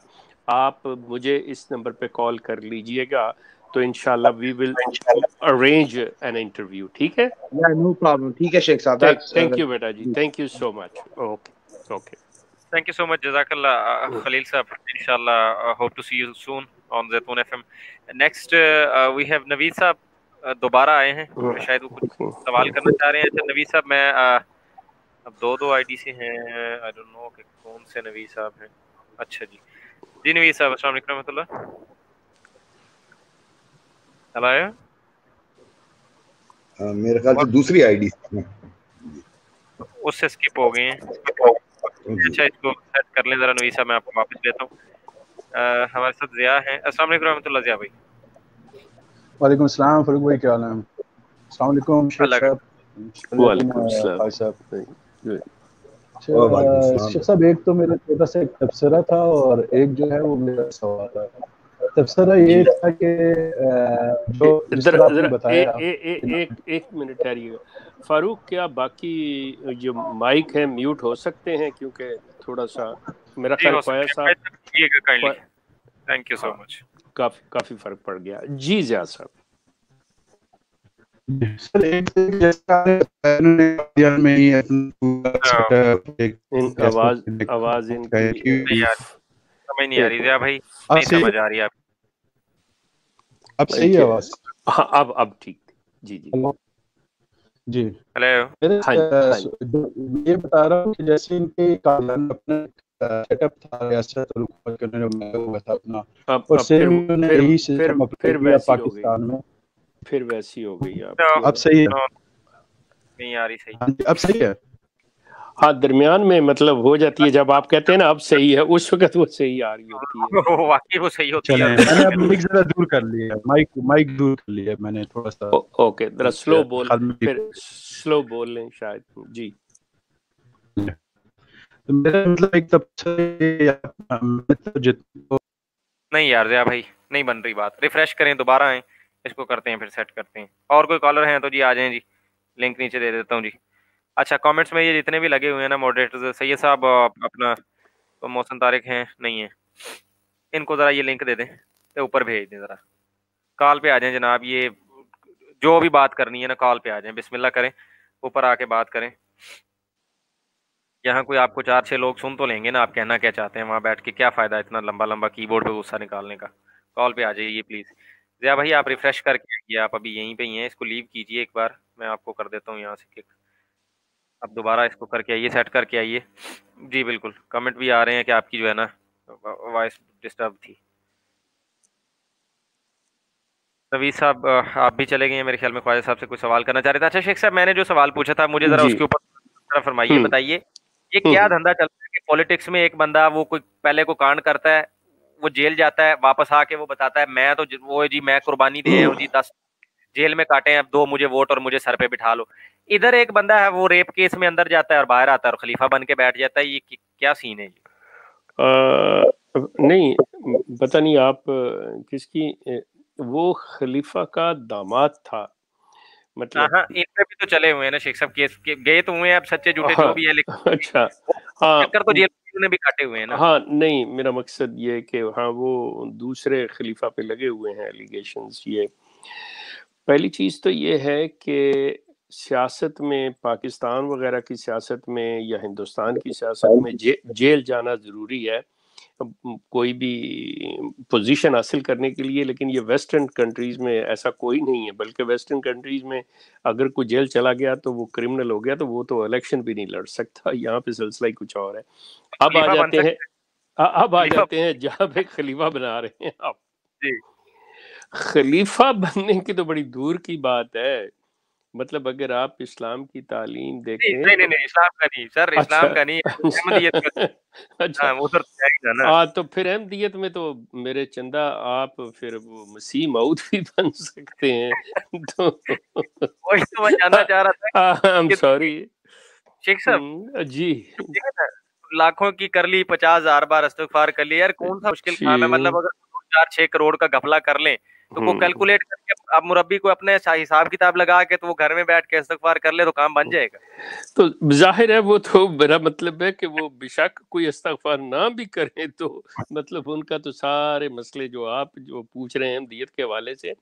आप मुझे इस नंबर पे कॉल कर लीजिएगा तो इनशाला we will arrange an interview ठीक है? नो प्रॉब्लम ठीक है शेख साहब. थैंक यू बेटा जी. Thank you so much okay okay thank you so much जजाकल्ला खलील साहब इंशाल्लाह hope to see you soon on Zaitoon FM next we have Naveed Sahab दोबारा आए हैं. शायद वो कुछ सवाल करना चाह रहे हैं. अच्छा नवीद साहब मैं अब दो दो आईडी से हैं. आई डोंट नो कि कौन से नवीद साहब हैं. अच्छा जी. जी नवीद साहब अस्सलाम वालेकुम रहमतुल्लाह. हेलो मेरे ख्याल से दूसरी आईडी उससे स्किप हो गए हैं। अच्छा इसको सेट कर लें जरा नवीद साहब मैं आपको वापस लेता हूँ। हमारे साथ जिया हैं। अस्सलाम वालेकुम रहमतुल्लाह जिया भाई। वालेकुम अस्सलाम फरूक भाई क्या हाल है? अस्सलाम वालेकुम शेख साहब। वालेकुम भाई साहब शेख साहब एक तो मेरा छोटा सा एक तबसरा था और एक जो है वो मेरा सवाल था। तबसरा ये था कि जो एक एक मिनट ठहरिएगा फारूक क्या बाकी जो माइक है म्यूट हो सकते हैं? क्योंकि थोड़ा सा मेरा ख्याल पाया साहब। थैंक यू सो मच काफ़ी काफ़ी फ़र्क पड़ गया। जी जिया साहब। सर एक में ही आवाज़ आवाज़ इनकी समझ नहीं आ रही। जिया भाई नहीं समझ आ रही आप अब सही है आवाज़ हाँ अब अब ठीक। जी जी। जी। हेलो। मेरे हाँ, हाँ, ये बता रहा हूँ कि जैसे इनके अपना सेटअप था रियासत के उन्होंने बनाया हुआ था अपना और सेम उन्होंने यही सिस्टम फिर पाकिस्तान में। फिर वैसी हो गई अब। अब सही है। नहीं आ रही सही। हाँ अब सही है। हाँ दरमियान में मतलब हो जाती है जब आप कहते हैं ना अब सही है उस वक्त वो सही आ रही होती है। वाकई वो सही होती है। मैंने अब माइक जरा दूर कर लिया माइक माइक दूर कर लिया मैंने थोड़ा सा ओके जरा स्लो बोल फिर स्लो बोल लें शायद जी। तो मेरा मतलब एक तब मतलब नहीं यार जया भाई नहीं बन रही बात। रिफ्रेश करें दोबारा आए इसको करते हैं फिर सेट करते हैं। और कोई कॉलर हैं तो जी आ जाएँ जी लिंक नीचे दे देता हूँ जी। अच्छा कमेंट्स में ये जितने भी लगे हुए हैं ना मॉडरेटर सैयद साहब अपना तो मौसम तारिक हैं, नहीं है। इनको ज़रा ये लिंक दे दें तो ऊपर भेज दें ज़रा। कॉल पे आ जाएँ जनाब, ये जो भी बात करनी है ना कॉल पे आ जाएँ। बिस्मिल्लाह करें, ऊपर आके बात करें। यहाँ कोई आपको चार छः लोग सुन तो लेंगे ना, आप कहना क्या चाहते हैं, वहाँ बैठ के क्या फ़ायदा इतना लंबा लंबा कीबोर्ड पे गुस्सा निकालने का। कॉल पे आ जाइए प्लीज़ जया भाई, आप रिफ़्रेश करके आइए, आप अभी यहीं पे ही हैं, इसको लीव कीजिए एक बार, मैं आपको कर देता हूँ यहाँ से किक अब दोबारा इसको करके आइए सेट करके आइए। जी बिल्कुल। कमेंट भी आ रहे हैं कि आपकी जो है ना वॉइस डिस्टर्ब थी। नवीद साहब आप भी चले गए हैं मेरे ख्याल में ख्वाजा साहब से कोई सवाल करना चाह रहे थे। अच्छा शेख साहब मैंने जो सवाल पूछा था मुझे जरा उसके ऊपर फरमाइए हम्म। बताइए। ये क्या धंधा चल रहा है कि पॉलिटिक्स में एक बंदा वो कोई पहले को कांड करता है वो जेल जाता है वापस आके वो बताता है मैं तो वो जी मैं कुर्बानी दे हूँ जी दस जेल में काटे हैं अब दो मुझे वोट और मुझे सर पे बिठा लो। इधर एक बंदा है वो रेप केस में अंदर जाता है और बाहर आता है और खलीफा बन के बैठ जाता है ये क्या सीन है ये? नहीं पता नहीं आप किसकी वो खलीफा का दामाद था। मतलब हाँ इन पे भी तो चले हुए हैं ना शेख साहब केस के, गए तो हुए हैं अब सच्चे झूठे हाँ, जो भी है लेकिन अच्छा हाँ। तो जेल ने भी काटे हुए हैं ना। हाँ नहीं मेरा मकसद ये है कि हाँ वो दूसरे खलीफा पे लगे हुए हैं एलिगेशंस ये। पहली चीज़ तो ये है कि सियासत में पाकिस्तान वगैरह की सियासत में या हिंदुस्तान की सियासत में जे, जेल जाना ज़रूरी है। कोई भी पोजीशन हासिल करने के लिए लेकिन ये वेस्टर्न कंट्रीज़ में ऐसा कोई नहीं है। बल्कि वेस्टर्न कंट्रीज़ में अगर कोई जेल चला गया तो वो क्रिमिनल हो गया तो वो तो इलेक्शन भी नहीं लड़ सकता। यहाँ पे सिलसिला ही कुछ और है। अब आ जाते हैं अब आ जाते हैं जहाँ पे खलीफा बना रहे हैं आप। खलीफा बनने की तो बड़ी दूर की बात है। मतलब अगर आप इस्लाम की तालीम देखें नहीं नहीं नहीं इस्लाम का नहीं सर अच्छा, इस्लाम का नहीं। अच्छा। हाँ, उधर तो हाँ तो फिर अहमदियत में तो मेरे चंदा आप फिर वो मसीह मऊद भी बन सकते हैं। तो वही तो मैं जानना चाह रहा था आई एम सॉरी शेख साहब हम्म, जी। लाखों की कर ली पचास हज़ार बार इस्तफार कर ली यार कौन सा मुश्किल काम है? मतलब अगर चार छह करोड़ का घपला कर लें तो वो कैलकुलेट हम्म। करके आप मुरब्बी को अपने हिसाब किताब लगा के तो वो घर में बैठ के इस्तगफार कर ले तो काम बन जाएगा तो ज़ाहिर है वो तो मेरा मतलब है कि वो बेशक कोई इस्तगफार ना भी करें तो मतलब उनका तो सारे मसले जो आप जो पूछ रहे हैं अहमदियत के हवाले से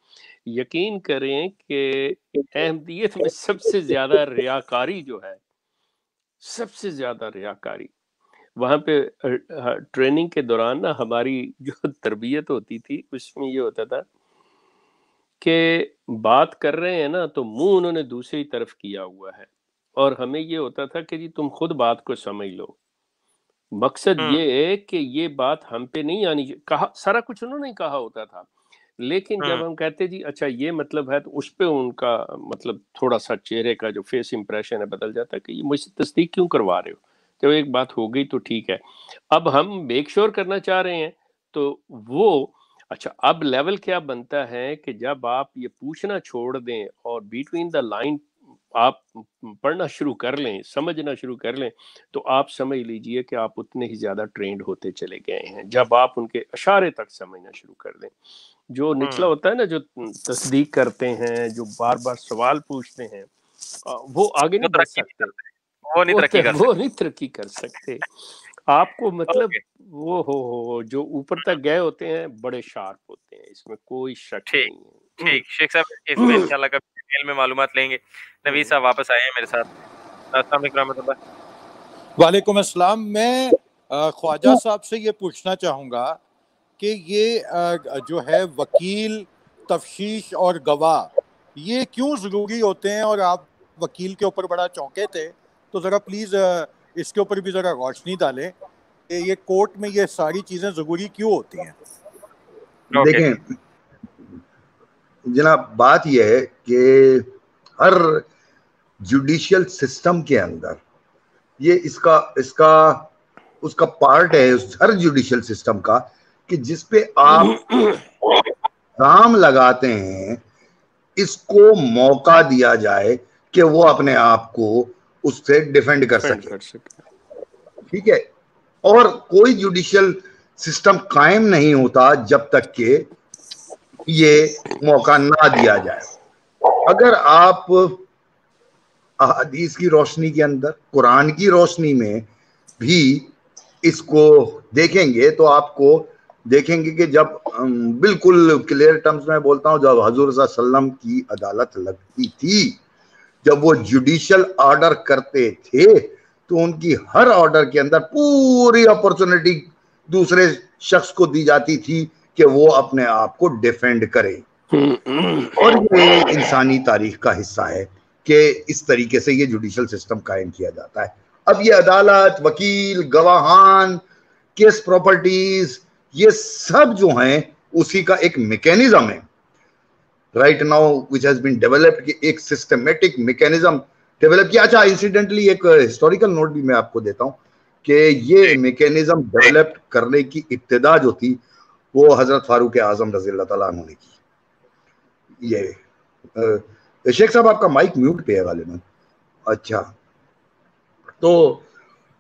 यकीन करें कि अहमदियत में सबसे ज़्यादा रियाकारी जो है सबसे ज़्यादा रियाकारी वहाँ पे ट्रेनिंग के दौरान ना हमारी जो तरबियत होती थी उसमें ये होता था कि बात कर रहे हैं ना तो मुँह उन्होंने दूसरी तरफ़ किया हुआ है। और हमें ये होता था कि जी तुम खुद बात को समझ लो। मकसद ये है कि ये बात हम पे नहीं आनी कहा सारा कुछ उन्होंने कहा होता था। लेकिन जब हम कहते जी अच्छा ये मतलब है तो उस पर उनका मतलब थोड़ा सा चेहरे का जो फेस इंप्रेशन है बदल जाता है कि ये मुझसे तस्दीक क्यों करवा रहे हो? तो एक बात हो गई तो ठीक है। अब हम मेक श्योर करना चाह रहे हैं तो वो अच्छा अब लेवल क्या बनता है कि जब आप ये पूछना छोड़ दें और बिटवीन द लाइन आप पढ़ना शुरू कर लें समझना शुरू कर लें तो आप समझ लीजिए कि आप उतने ही ज़्यादा ट्रेंड होते चले गए हैं जब आप उनके अशारे तक समझना शुरू कर दें। जो निचला। होता है ना जो तस्दीक करते हैं जो बार बार सवाल पूछते हैं वो आगे नहीं बढ़ सकते। वो वो नहीं तरक्की कर सकते। आपको मतलब वो हो, हो जो ऊपर तक गए होते हैं बड़े शार्प होते हैं इसमें कोई शक नहीं है। ठीक शेख साहब इसमें इंशाल्लाह कभी डिटेल में मालूमात लेंगे। नवीद साहब वापस आए हैं मेरे साथ। वालेकुम अस्सलाम। मैं ख्वाजा साहब से ये पूछना चाहूँगा कि ये जो है वकील तफ्शीश और गवाह ये क्यों ज़रूरी होते हैं और आप वकील के ऊपर बड़ा चौंके थे? तो ज़रा प्लीज़ इसके ऊपर भी ज़रा रोशनी डालें कि ये कोर्ट में ये सारी चीज़ें ज़रूरी क्यों होती हैं? देखें जनाब बात यह है कि हर जुडिशियल सिस्टम के अंदर ये इसका इसका उसका पार्ट है उस हर जुडिशियल सिस्टम का कि जिस पे आप काम लगाते हैं इसको मौका दिया जाए कि वो अपने आप को उससे डिफेंड कर सके। ठीक है? और कोई जुडिशियल सिस्टम कायम नहीं होता जब तक के ये मौका ना दिया जाए। अगर आप हदीस की रोशनी के अंदर कुरान की रोशनी में भी इसको देखेंगे तो आपको देखेंगे कि जब बिल्कुल क्लियर टर्म्स में बोलता हूँ जब हजूर सल्लम की अदालत लगती थी जब वो जुडिशियल ऑर्डर करते थे तो उनकी हर ऑर्डर के अंदर पूरी अपॉर्चुनिटी दूसरे शख्स को दी जाती थी कि वो अपने आप को डिफेंड करे। और ये इंसानी तारीख का हिस्सा है कि इस तरीके से ये जुडिशियल सिस्टम कायम किया जाता है। अब ये अदालत, वकील, गवाहान केस प्रॉपर्टीज़ ये सब जो हैं, उसी का एक मैकेनिज्म है। Right now which has been developed एक सिस्टमेटिक मैकेनिज्म डेवलप किया। अच्छा इंसिडेंटली एक हिस्टोरिकल नोट भी मैं आपको देता हूँ कि ये मैकेनिज्म डेवलप करने की इब्तदा जो थी वो हज़रत फारूक आज़म रज़ी अल्लाह ने की। ये शेख साहब आपका माइक म्यूट पे है गालिबन अच्छा। तो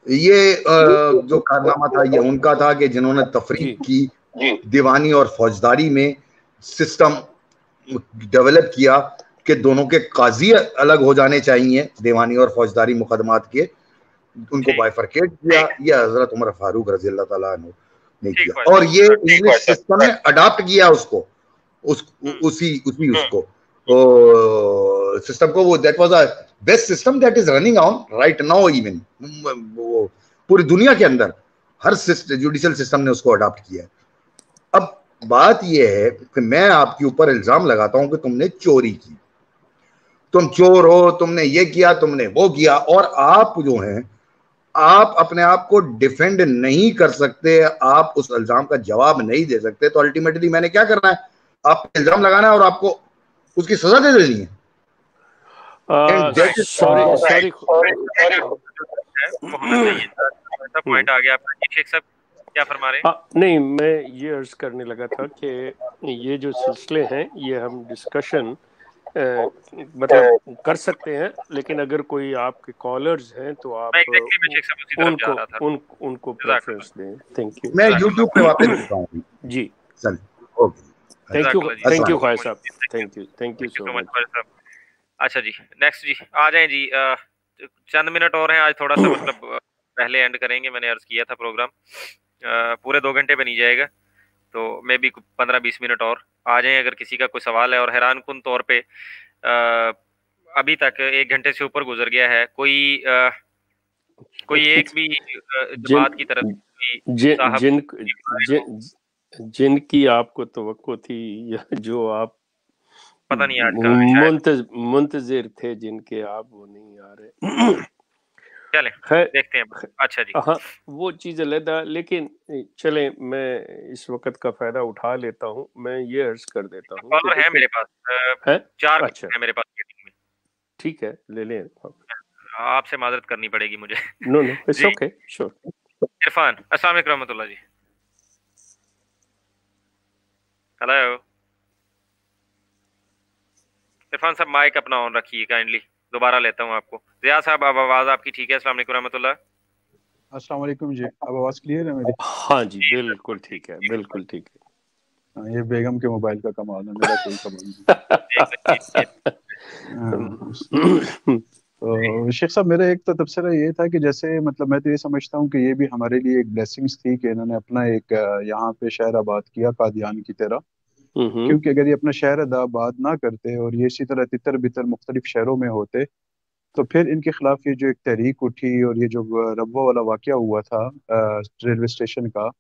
ये जो कारनामा था ये उनका था कि जिन्होंने तफरीक की दीवानी और फौजदारी में सिस्टम डेवलप किया कि दोनों के काजी अलग हो जाने चाहिए दीवानी और फौजदारी मुकदमात के। उनको बाइफरकेट किया ये हज़रत उमर फारूक रज़ी अल्लाह ने किया। और ये इंग्लिश सिस्टम ने अडॉप्ट किया उसको उस उसी उसी हम्म। उसको। तो सिस्टम को वो that was a best system that is running on right now even पूरी दुनिया के अंदर हर सिस्टम जुडिशियल सिस्टम ने उसको अडॉप्ट किया अब बात यह है कि मैं आपके ऊपर इल्ज़ाम लगाता हूँ कि तुमने चोरी की तुम चोर हो तुमने ये किया तुमने वो किया और आप जो हैं आप अपने आप को डिफेंड नहीं कर सकते आप उस इल्ज़ाम का जवाब नहीं दे सकते तो अल्टीमेटली मैंने क्या करना है आप इल्ज़ाम लगाना है और आपको उसकी सजा दे देनी है पॉइंट आ गया सब क्या फरमा रहे हैं? नहीं मैं ये अर्ज़ करने लगा था कि ये जो सिलसिले हैं ये हम डिस्कशन मतलब कर सकते हैं लेकिन अगर कोई आपके कॉलर्स हैं तो आप उनको उन, उनको प्रेफरेंस दें। थैंक यू मैं यूट्यूब पे वापस जी। चल okay thank you thank you Khair Sahab. Thank you thank you so much अच्छा जी नेक्स्ट जी आ जाएँ जी चंद मिनट और हैं आज थोड़ा सा मतलब पहले एंड करेंगे मैंने अर्ज़ किया था प्रोग्राम पूरे दो घंटे बनी जाएगा तो मे भी पंद्रह बीस मिनट और आ जाएँ अगर किसी का कोई सवाल है और हैरान कन तौर पे अभी तक एक घंटे से ऊपर गुजर गया है कोई आ, कोई एक भी जमात की तरफ़ जिन जिन जिन जिनकी आपको तो थी या जो आप पता नहीं आज मुंतजिर थे जिनके आप वो नहीं आ रहे। चले देखते हैं। अच्छा जी। हाँ वो चीज़ अलहदा लेकिन चले मैं इस वक्त का फ़ायदा उठा लेता हूँ मैं ये अर्ज़ कर देता हूँ और है मेरे पास है? चार अच्छा। है मेरे पास ठीक है ले लें। आपसे माजरत करनी पड़ेगी मुझे। No no it's okay sure. Irfan अस्सलाम वालेकुम रहमतुल्लाह जी। हेलो इरफान साहब माइक अपना ऑन रखिए काइंडली दोबारा लेता हूँ आपको। जिया साहब अब आवाज़ आपकी ठीक है? अस्सलाम वालेकुम रहमतुल्लाह। अस्सलाम वालेकुम जी। अब आवाज़ क्लियर है मेरी? हाँ जी बिल्कुल ठीक है बिल्कुल ठीक है। हाँ, ये बेगम के मोबाइल का कमाल है मेरा कोई कमाल नहीं तो शेख साहब मेरा एक तो तबसरा ये था कि जैसे मतलब मैं तो ये समझता हूँ कि ये भी हमारे लिए एक ब्लेसिंग्स थी कि इन्होंने अपना एक यहाँ पे शहर आबाद किया कादियान की तरह। क्योंकि अगर ये अपना शहर आबाद ना करते और ये इसी तरह तितर बितर मुख्तलिफ़ शहरों में होते तो फिर इनके खिलाफ ये जो एक तहरीक उठी और ये जो रब्बा वाला वाक़ हुआ था रेलवे स्टेशन का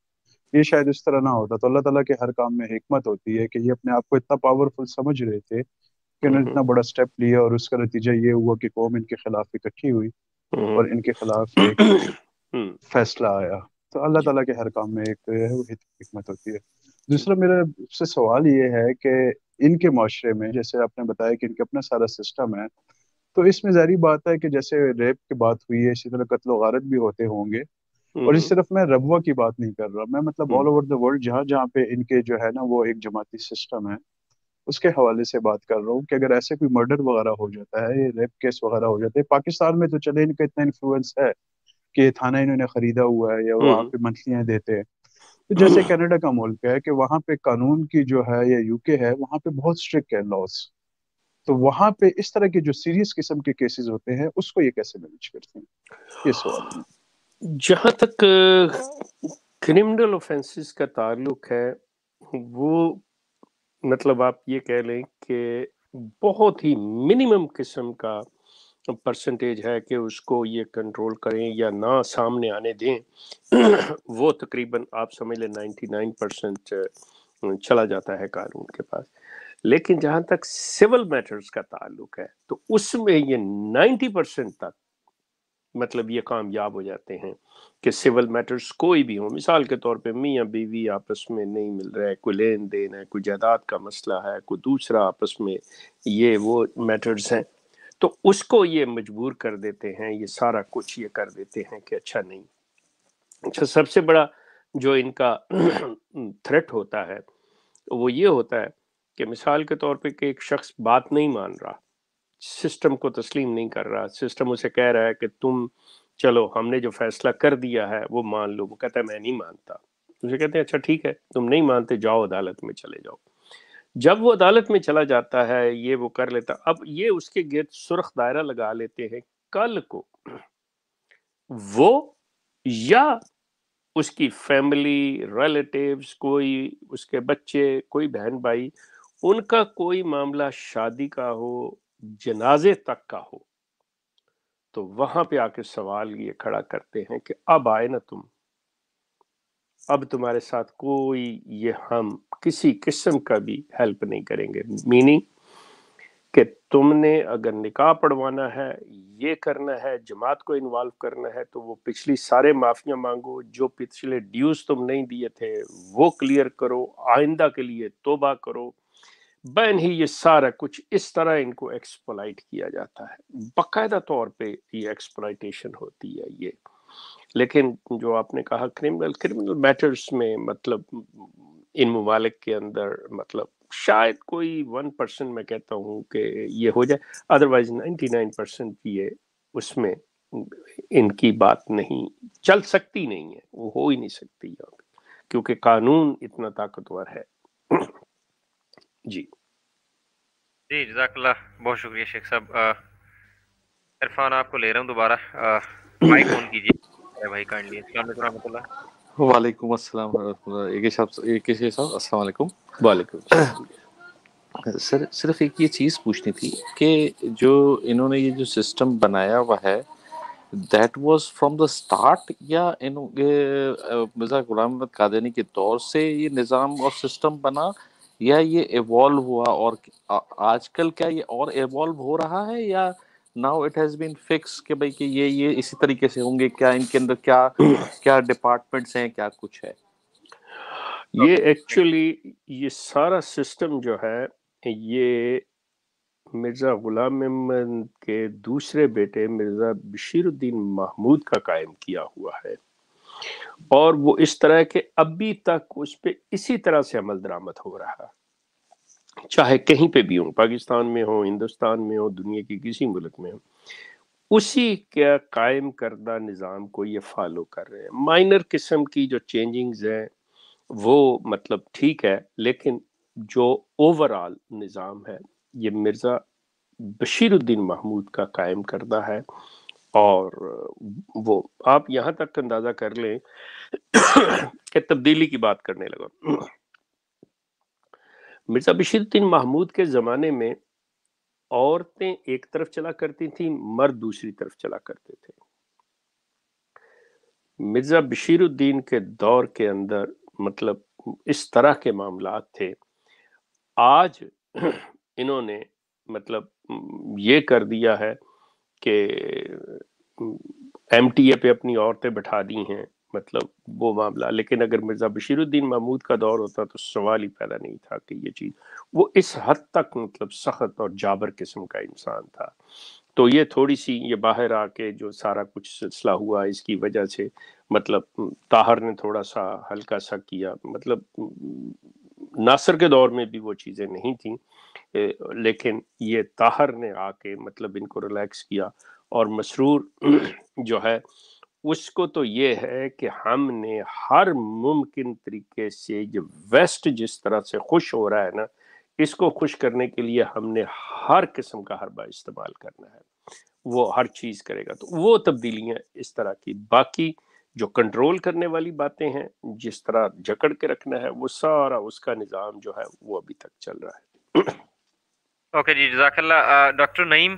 ये शायद इस तरह ना होता। तो अल्लाह ताला के हर काम में हिकमत होती है कि ये अपने आप को इतना पावरफुल समझ रहे थे कि उन्होंने इतना बड़ा स्टेप लिया और उसका नतीजा ये हुआ कि कौम इनके खिलाफ इकट्ठी हुई और इनके खिलाफ एक फैसला आया। तो अल्लाह ताला के हर काम में एक हिकमत होती है। दूसरा मेरा से सवाल ये है कि इनके माशरे में जैसे आपने बताया कि इनके अपना सारा सिस्टम है तो इसमें जारी बात है कि जैसे रेप की बात हुई है इसी तरह कत्ल गारत भी होते होंगे। और इस सिर्फ़ मैं रबवा की बात नहीं कर रहा मैं मतलब ऑल ओवर द वर्ल्ड जहाँ जहाँ पे इनके जो है ना वो एक जमाती सिस्टम है उसके हवाले से बात कर रहा हूँ कि अगर ऐसे कोई मर्डर वगैरह हो जाता है रेप केस वगैरह हो जाते हैं पाकिस्तान में तो चले इनका इतना इन्फ्लुएंस है कि थाना इन्होंने खरीदा हुआ है या वहाँ पे मंथलियाँ देते हैं। तो जैसे कनाडा का मुल्क है कि वहाँ पे कानून की जो है या यूके है वहाँ पे बहुत स्ट्रिक्ट है लॉस तो वहाँ पे इस तरह के जो सीरियस किस्म के केसेस होते हैं उसको ये कैसे मैनेज करते हैं? ये सवाल जहाँ तक क्रिमिनल ऑफेंसेस का ताल्लुक है वो मतलब आप ये कह लें कि बहुत ही मिनिमम किस्म का परसेंटेज है कि उसको ये कंट्रोल करें या ना सामने आने दें, वो तकरीबन आप समझ लें 99 परसेंट चला जाता है कानून के पास। लेकिन जहाँ तक सिविल मैटर्स का ताल्लुक है तो उसमें ये 90 परसेंट तक मतलब ये कामयाब हो जाते हैं कि सिविल मैटर्स कोई भी हो। मिसाल के तौर पे मियाँ बीवी आपस में नहीं मिल रहा है, कोई लेन देन है, कोई जायदाद का मसला है, कोई दूसरा आपस में ये वो मैटर्स हैं। तो उसको ये मजबूर कर देते हैं, ये सारा कुछ ये कर देते हैं कि अच्छा नहीं। अच्छा सबसे बड़ा जो इनका थ्रेट होता है, वो ये होता है कि मिसाल के तौर पे कि एक शख्स बात नहीं मान रहा, सिस्टम को तस्लीम नहीं कर रहा, सिस्टम उसे कह रहा है कि तुम, चलो, हमने जो फैसला कर दिया है, वो मान लो, वो कहता है, मैं नहीं मानता। उसे कहते हैं अच्छा ठीक है, तुम नहीं मानते, जाओ अदालत में चले जाओ। जब वो अदालत में चला जाता है, ये वो कर लेता, अब ये उसके गिर्द सुर्ख दायरा लगा लेते हैं, कल को। वो या उसकी फैमिली, रिलेटिव्स, कोई उसके बच्चे, कोई बहन भाई, उनका कोई मामला शादी का हो, जनाजे तक का हो तो वहाँ पे आके सवाल ये खड़ा करते हैं कि, अब आए ना तुम। अब तुम्हारे साथ कोई ये हम किसी किस्म का भी हेल्प नहीं करेंगे। मीनिंग कि तुमने अगर निकाह पढ़वाना है, ये करना है, जमात को इन्वॉल्व करना है तो वो पिछली सारे माफिया मांगो, जो पिछले ड्यूज तुम नहीं दिए थे, वो क्लियर करो, आइंदा के लिए तोबा करो। बैन ही ये सारा कुछ इस तरह इनको एक्सप्लाइट किया जाता है। बाकायदा तौर पे ये एक्सप्लाइटेशन होती है ये। लेकिन जो आपने कहा क्रिमिनल क्रिमिनल मैटर्स में मतलब इन ममालिक के अंदर मतलब शायद कोई वन परसेंट मैं कहता हूँ कि ये हो जाए अदरवाइज़ नाइन्टी नाइन परसेंट ये उसमें इनकी बात नहीं, चल सकती नहीं है, वो हो ही नहीं सकती यहाँ पे, क्योंकि कानून इतना ताकतवर है। जी। जी जजाकल्ला बहुत शुक्रिया शेख साहब। इरफान, आपको ले रहा हूँ दोबारा। माइक ऑन कीजिए। भाई वालेकुम अस्सलाम साहब एक साहब, अस्सलाम वालेकुम। वालेकुम सर, सिर्फ़ एक ये चीज़ पूछनी थी कि जो इन्होंने ये जो सिस्टम बनाया हुआ है that was from the start या मिर्ज़ा गुलाम अहमद कादनी के दौर से ये निज़ाम और सिस्टम बना या ये इवॉल्व हुआ? और आजकल क्या ये और इवॉल्व हो रहा है या now it has been fix कि भाई कि ये ये इसी तरीके से होंगे क्या इनके अंदर क्या क्या डिपार्टमेंट्स हैं क्या कुछ है। ये एक्चुअली ये सारा सिस्टम जो है ये मिर्ज़ा ग़ुलाम अहमद के दूसरे बेटे मिर्ज़ा बशीरुद्दीन महमूद का कायम किया हुआ है। और वो इस तरह के अभी तक उस पर इसी तरह से अमल दरामद हो रहा चाहे कहीं पे भी हो, पाकिस्तान में हो, हिंदुस्तान में हो, दुनिया के किसी मुल्क में हो, उसी का कायम करदा निज़ाम को ये फॉलो कर रहे हैं। माइनर किस्म की जो चेंजिंग्स हैं, वो मतलब ठीक है, लेकिन जो ओवरऑल निज़ाम है, ये मिर्ज़ा बशीरुद्दीन महमूद का कायम करदा है और वो आप यहाँ तक अंदाज़ा कर लें कि तब्दीली की बात करने लगा। मिर्ज़ा बशीरुद्दीन महमूद के ज़माने में औरतें एक तरफ़ चला करती थी, मर्द दूसरी तरफ़ चला करते थे। मिर्ज़ा बशीरुद्दीन के दौर के अंदर मतलब इस तरह के मामला थे। आज इन्होंने मतलब ये कर दिया है कि एम टी ए पे अपनी औरतें बैठा दी हैं। मतलब वो मामला। लेकिन अगर मिर्ज़ा बशीरुद्दीन महमूद का दौर होता तो सवाल ही पैदा नहीं था कि ये चीज़, वो इस हद तक मतलब सख्त और जाबर किस्म का इंसान था। तो ये थोड़ी सी ये बाहर आके जो सारा कुछ सिलसिला हुआ, इसकी वजह से मतलब ताहर ने थोड़ा सा हल्का सा किया। मतलब नासर के दौर में भी वो चीज़ें नहीं थी लेकिन ये ताहर ने आके मतलब इनको रिलैक्स किया और मसरूर जो है उसको तो ये है कि हमने हर मुमकिन तरीके से जो वेस्ट जिस तरह से खुश हो रहा है ना, इसको खुश करने के लिए हमने हर किस्म का हरबा इस्तेमाल करना है। वो हर चीज़ करेगा। तो वो तब्दीलियाँ इस तरह की। बाकी जो कंट्रोल करने वाली बातें हैं, जिस तरह जकड़ के रखना है, वो सारा उसका निज़ाम जो है, वो अभी तक चल रहा है। ओके जी जजाकल्ला डॉक्टर नईम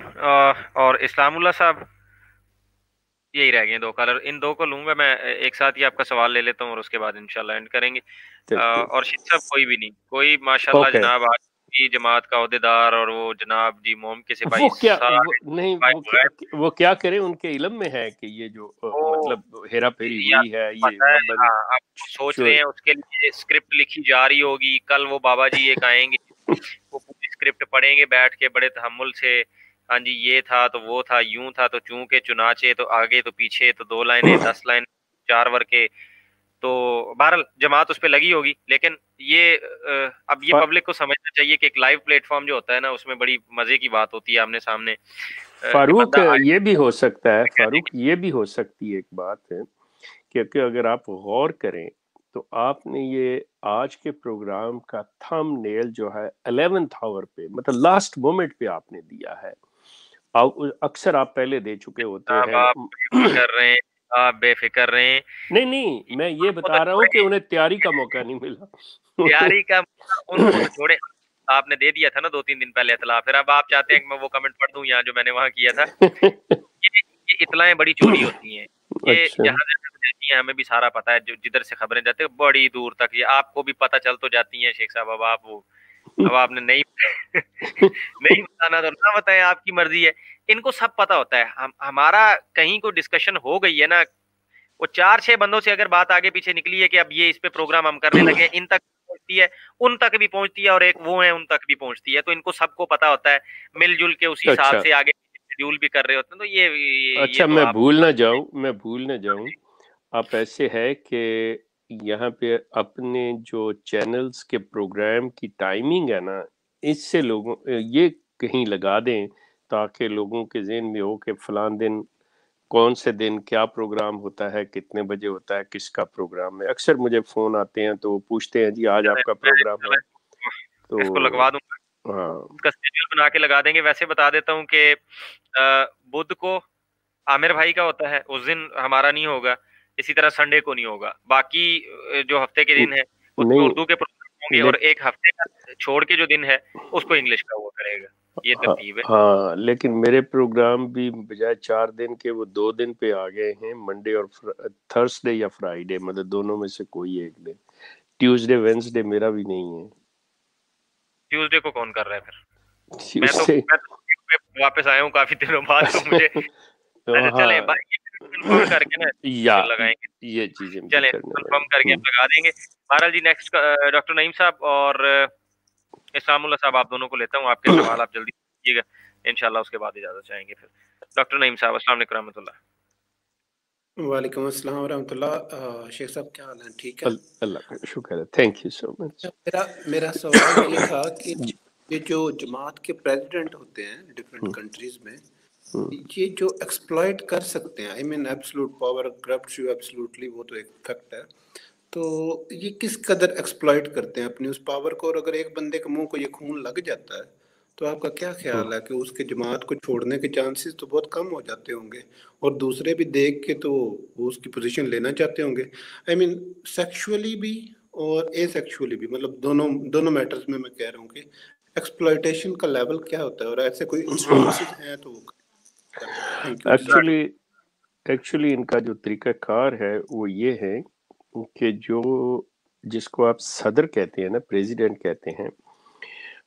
और इस्लामुल्ला साहब। यही रह गए दो कलर इन दो को लूँगा मैं एक साथ ही आपका सवाल ले लेता हूँ और उसके बाद इंशाल्लाह एंड करेंगे। और शिद साहब कोई भी नहीं। कोई माशाल्लाह जनाब आज की जमात का अहदेदार और वो जनाब जी मोम के सिपाही वो क्या वो, नहीं वो क्या, वो क्या करे उनके इलम में है कि ये जो मतलब हेरा फेरी हुई है ये हाँ, आप सोच रहे हैं उसके लिए स्क्रिप्ट लिखी जा रही होगी। कल वो बाबा जी एक आएँगे वो पूरी स्क्रिप्ट पढ़ेंगे बैठ के बड़े तहमुल से हाँ जी ये था तो वो था यूँ था तो चूँकि चुनाचे तो आगे तो पीछे तो दो लाइनें दस लाइन चार वर के तो बहरहाल जमात उस पर लगी होगी लेकिन ये अब ये पब्लिक को समझना चाहिए कि एक लाइव प्लेटफॉर्म जो होता है ना उसमें बड़ी मज़े की बात होती है आमने सामने। फारूक ये भी हो सकता है फारूक ये भी हो सकती है एक बात है क्योंकि अगर आप गौर करें तो आपने ये आज के प्रोग्राम का थम नेल जो है अलेवेंथ आवर पे मतलब लास्ट मोमेंट पे आपने दिया है। अक्सर आप पहले दे चुके होते हैं। आप कर रहे हैं आप बेफिक्र रहे नहीं नहीं मैं ये बता रहा हूँ कि उन्हें तैयारी का मौका नहीं मिला। तैयारी का उनको छोड़े। आपने दे दिया था ना दो तीन दिन पहले इतला। फिर अब आप चाहते हैं कि मैं वो कमेंट पढ़ दूँ यहाँ जो मैंने वहाँ किया था। ये, ये इतलाएँ बड़ी चोरी होती हैं। ये अच्छा। जहाँ जाती हैं हमें भी सारा पता है जो जिधर से खबरें जाती है बड़ी दूर तक। ये आपको भी पता चल तो जाती हैं शेख साहब अब आप वो अब आपने नहीं नहीं बताना तो ना बताएँ आपकी मर्ज़ी है। इनको सब पता होता है। हम हमारा कहीं कोई डिस्कशन हो गई है ना वो चार छह बंदों से अगर बात आगे पीछे निकली है कि अब ये इस पे प्रोग्राम हम करने लगे इन तक पहुँचती है उन तक भी पहुँचती है और एक वो है उन तक भी पहुँचती है। तो इनको सबको पता होता है मिलजुल के उसी हिसाब अच्छा। से आगे शेड्यूल भी कर रहे होते हैं। तो ये, ये अच्छा ये तो मैं भूल ना जाऊँ मैं भूल ना जाऊँ। आप ऐसे है कि यहाँ पे अपने जो चैनल्स के प्रोग्राम की टाइमिंग है ना इससे लोगों ये कहीं लगा दें ताकि लोगों के जहन में हो कि फलान दिन कौन से दिन क्या प्रोग्राम होता है कितने बजे होता है किसका प्रोग्राम है। अक्सर मुझे फ़ोन आते हैं तो पूछते हैं जी आज आपका प्रोग्राम है? तो इसको लगवा दूँगा। हाँ। उसका शेड्यूल बना के लगा देंगे। वैसे बता देता हूँ कि बुध को आमिर भाई का होता है उस दिन हमारा नहीं होगा। इसी तरह संडे को नहीं होगा। बाकी जो हफ़्ते के दिन है उसको उर्दू के प्रोग्राम होंगे और एक हफ़्ते का छोड़ के जो दिन है उसको इंग्लिश का हुआ करेगा। ये हाँ, तरतीब है। हाँ लेकिन मेरे प्रोग्राम भी बजाय चार दिन के वो दो दिन पे आ गए हैं मंडे और थर्सडे या फ्राइडे मतलब दोनों में से कोई एक दिन। ट्यूसडे वेंसडे मेरा भी नहीं है। ट्यूसडे को कौन कर रहा है फिर? मैं तो, मैं तो वापस आया हूँ काफ़ी दिनों बाद तो मुझे तो अच्छा चले कंफर्म करके ना या लगाएँगे। ये चीज़ें चले कंफर्म करके लगा देंगे। महाराज जी नेक्स्ट डॉक्टर नईम साहब और इस्लामुल्ला साहब आप दोनों को लेता हूँ। आपके सवाल आप जल्दी कीजिएगा। इंशाल्लाह उसके बाद इजाज़त चाहेंगे फिर। डॉक्टर नईम साहब अस्सलाम वालेकुम अस्सलाम रहमतुल्लाह। शेख साहब क्या हाल है? ठीक है? अल्लाह का शुक्र है। थैंक यू सो मच मेरा मेरा सवाल ये था कि ये जो जमात के प्रेसिडेंट होते हैं डिफरेंट कंट्रीज़ में हम्म। ये जो एक्सप्लॉयट कर सकते हैं I mean absolute power corrupt you absolutely वो तो एक फैक्ट है। तो ये किस कदर एक्सप्लॉयट करते हैं अपनी उस पावर को? और अगर एक बंदे के मुँह को ये खून लग जाता है तो आपका क्या ख्याल हम्म। है कि उसके जमात को छोड़ने के चांसेस तो बहुत कम हो जाते होंगे? और दूसरे भी देख के तो वो उसकी पोजीशन लेना चाहते होंगे। आई मीन सेक्सुअली भी और ए सेक्सुअली भी मतलब दोनों दोनों मैटर्स में मैं कह रहा हूँ कि एक्सप्लॉयटेशन का लेवल क्या होता है? और ऐसे कोई इंस्टेंसेस हैं तो एक्चुअली एक्चुअली इनका जो तरीकाकार है, वो ये है कि जो जिसको आप सदर कहते हैं ना, प्रेसिडेंट कहते हैं,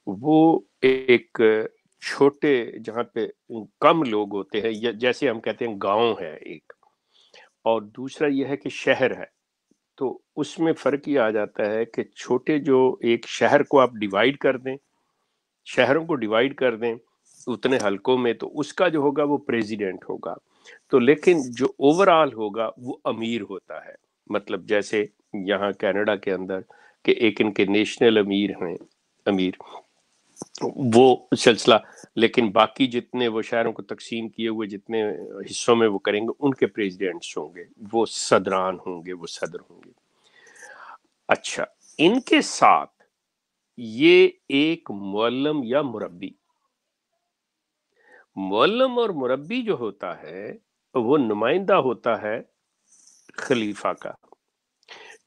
वो एक छोटे, जहाँ पे कम लोग होते हैं, या, जैसे हम कहते हैं गाँव है एक। और दूसरा यह है कि शहर है तो उसमें फ़र्क ये आ जाता है कि छोटे जो एक शहर को आप डिवाइड कर दें, शहरों को डिवाइड कर दें उतने हलकों में तो उसका जो होगा वो प्रेसिडेंट होगा। तो लेकिन जो ओवरऑल होगा, वो अमीर होता है। मतलब जैसे यहाँ कनाडा के अंदर के एक इनके नेशनल अमीर हैं, अमीर। वो सिलसिला, लेकिन बाकी जितने वो शहरों को तकसीम किए हुए जितने हिस्सों में वो करेंगे, उनके प्रेसिडेंट्स होंगे। वो सदरान होंगे, वो सदर होंगे। अच्छा इनके साथ ये एक मुअल्लम या मुरब्बी मुअल्लम और मुरबी जो होता है, वो नुमाइंदा होता है खलीफा का।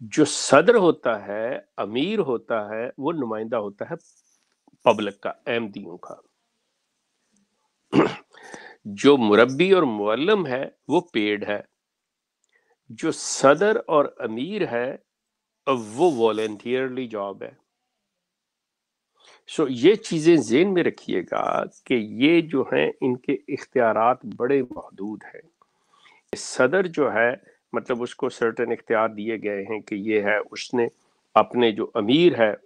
जो सदर होता है, अमीर होता है, वो नुमाइंदा होता है पब्लिक का, अहमदियों का। जो मुरबी और मुअल्लम है, वो पेड है। जो सदर और अमीर है, वो वॉलेंटियरली जॉब है। सो so, ये चीज़ें जेन में रखिएगा कि ये जो हैं इनके इख्तियार बड़े महदूद हैं। सदर जो है मतलब उसको सर्टन इख्तियार दिए गए हैं कि ये है उसने अपने जो अमीर है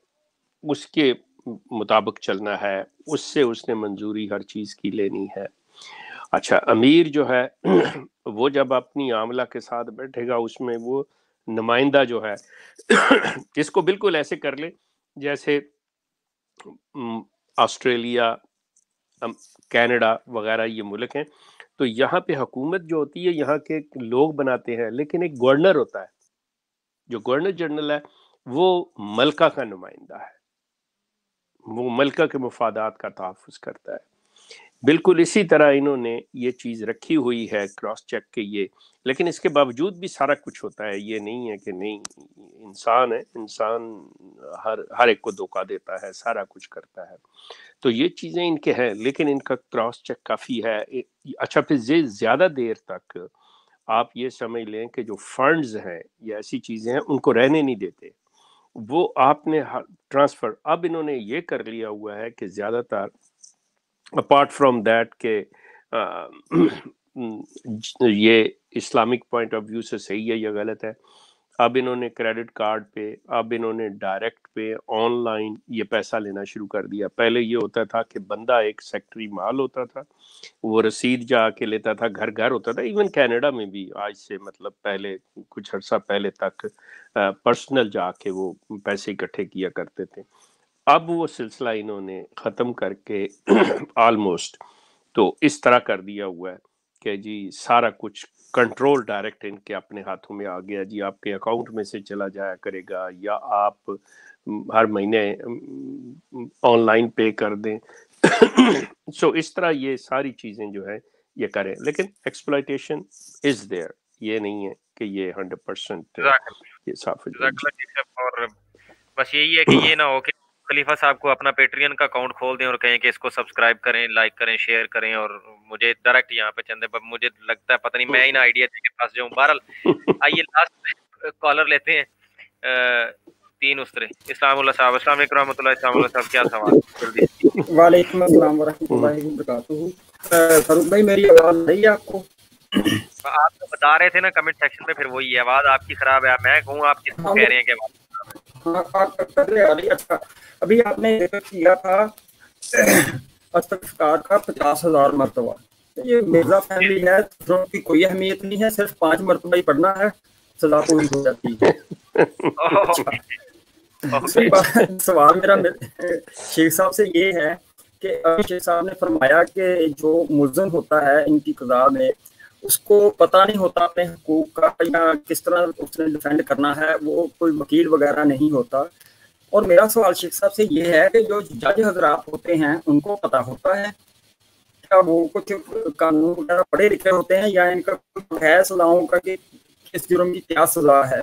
उसके मुताबिक चलना है उससे उसने मंजूरी हर चीज़ की लेनी है। अच्छा अमीर जो है वो जब अपनी आमला के साथ बैठेगा उसमें वो नुमाइंदा जो है इसको बिल्कुल ऐसे कर ले जैसे ऑस्ट्रेलिया कनाडा वगैरह ये मुल्क हैं तो यहाँ पे हुकूमत जो होती है, यहाँ के लोग बनाते हैं, लेकिन एक गवर्नर होता है। जो गवर्नर जनरल है, वो मलका का नुमाइंदा है। वो मलका के मफादात का तहफ़ करता है। बिल्कुल इसी तरह इन्होंने ये चीज़ रखी हुई है क्रॉस चेक के ये। लेकिन इसके बावजूद भी सारा कुछ होता है। ये नहीं है कि नहीं, इंसान है, इंसान हर हर एक को धोखा देता है, सारा कुछ करता है। तो ये चीज़ें इनके हैं, लेकिन इनका क्रॉस चेक काफ़ी है। अच्छा फिर ये ज़्यादा देर तक आप ये समझ लें कि जो फंड्स हैं या ऐसी चीज़ें हैं, उनको रहने नहीं देते। वो आपने ट्रांसफ़र अब इन्होंने ये कर लिया हुआ है कि ज़्यादातर अपार्ट फ्रॉम दैट के ये इस्लामिक पॉइंट ऑफ़ व्यू से सही है या गलत है। अब इन्होंने क्रेडिट कार्ड पे, अब इन्होंने डायरेक्ट पे ऑनलाइन ये पैसा लेना शुरू कर दिया। पहले ये होता था कि बंदा एक सेक्टरी माल होता था, वो रसीद जाके लेता था घर घर होता था इवन कनाडा में भी आज से मतलब पहले, कुछ अर्सा पहले तक पर्सनल जाके वो पैसे इकट्ठे किया करते थे। अब वो सिलसिला इन्होंने ख़त्म करके ऑलमोस्ट तो इस तरह कर दिया हुआ है कि जी सारा कुछ कंट्रोल डायरेक्ट इनके अपने हाथों में आ गया। जी आपके अकाउंट में से चला जाया करेगा या आप हर महीने ऑनलाइन पे कर दें। सो so, इस तरह ये सारी चीज़ें जो है ये करें। लेकिन एक्सप्लाइटेशन इज़ देयर ये नहीं है कि ये हंड्रेड परसेंट ये साफ़ बस यही है कि ये ना हो खलीफा साहब को अपना पेट्रियन का अकाउंट खोल दें और कहें कि इसको सब्सक्राइब करें लाइक करें शेयर करें और मुझे डायरेक्ट यहाँ पे चंदे पर मुझे लगता है पता नहीं मैं ही ना आइडिया दे के पास जाऊँ। बहरहाल आइए लास्ट कॉलर लेते हैं। तीन उस्तरे। इस्लाम साहब अस्सलाम वालेकुम साहब क्या सवाल? जल्दी। वालेकुम अस्सलाम वरहमतुल्लाहि फरूक भाई मेरी आवाज़ नहीं है आपको? आप तो बता रहे थे ना कमेंट सेक्शन में फिर वही आवाज़ आपकी खराब है। मैं कहूँ आप किसको हाँ, कह रहे हैं कि हाँ, हाँ, अच्छा अभी आपने किया था अस्तर का पचास हज़ार मरतबा। तो ये मिर्ज़ा फैमिली है दूसरों की कोई अहमियत नहीं है सिर्फ़ पाँच मरतबा ही पढ़ना है सजा पूरी हो जाती है। सवाल मेरा शेख साहब से ये है कि अभी शेख साहब ने फरमाया कि जो मुलजम होता है इनकी कजा में उसको पता नहीं होता अपने हकूक का या किस तरह उसने डिफेंड करना है, वो कोई वकील वगैरह नहीं होता। और मेरा सवाल शेख साहब से ये है कि जो जज हजरात होते हैं, उनको पता होता है क्या वो कुछ कानून वगैरह पढ़े लिखे होते हैं या इनका है सजाओं का कि किस जुर्म की क्या सजा है?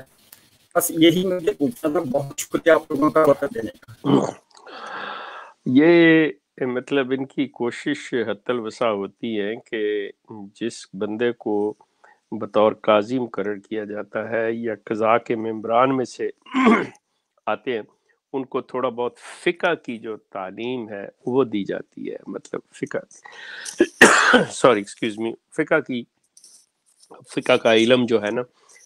बस यही मुझे पूछना था। बहुत शुक्रिया आप लोगों का वक्त देने का। ये मतलब इनकी कोशिश हतल वसा होती है कि जिस बंदे को बतौर काजी मुकर किया जाता है या कज़ा के मेम्बरान में से आते हैं, उनको थोड़ा बहुत फ़िका की जो तालीम है, वो दी जाती है मतलब फ़िका सॉरी, एक्सक्यूज़ मी, फ़िका की, फ़िका का इलम जो है ना,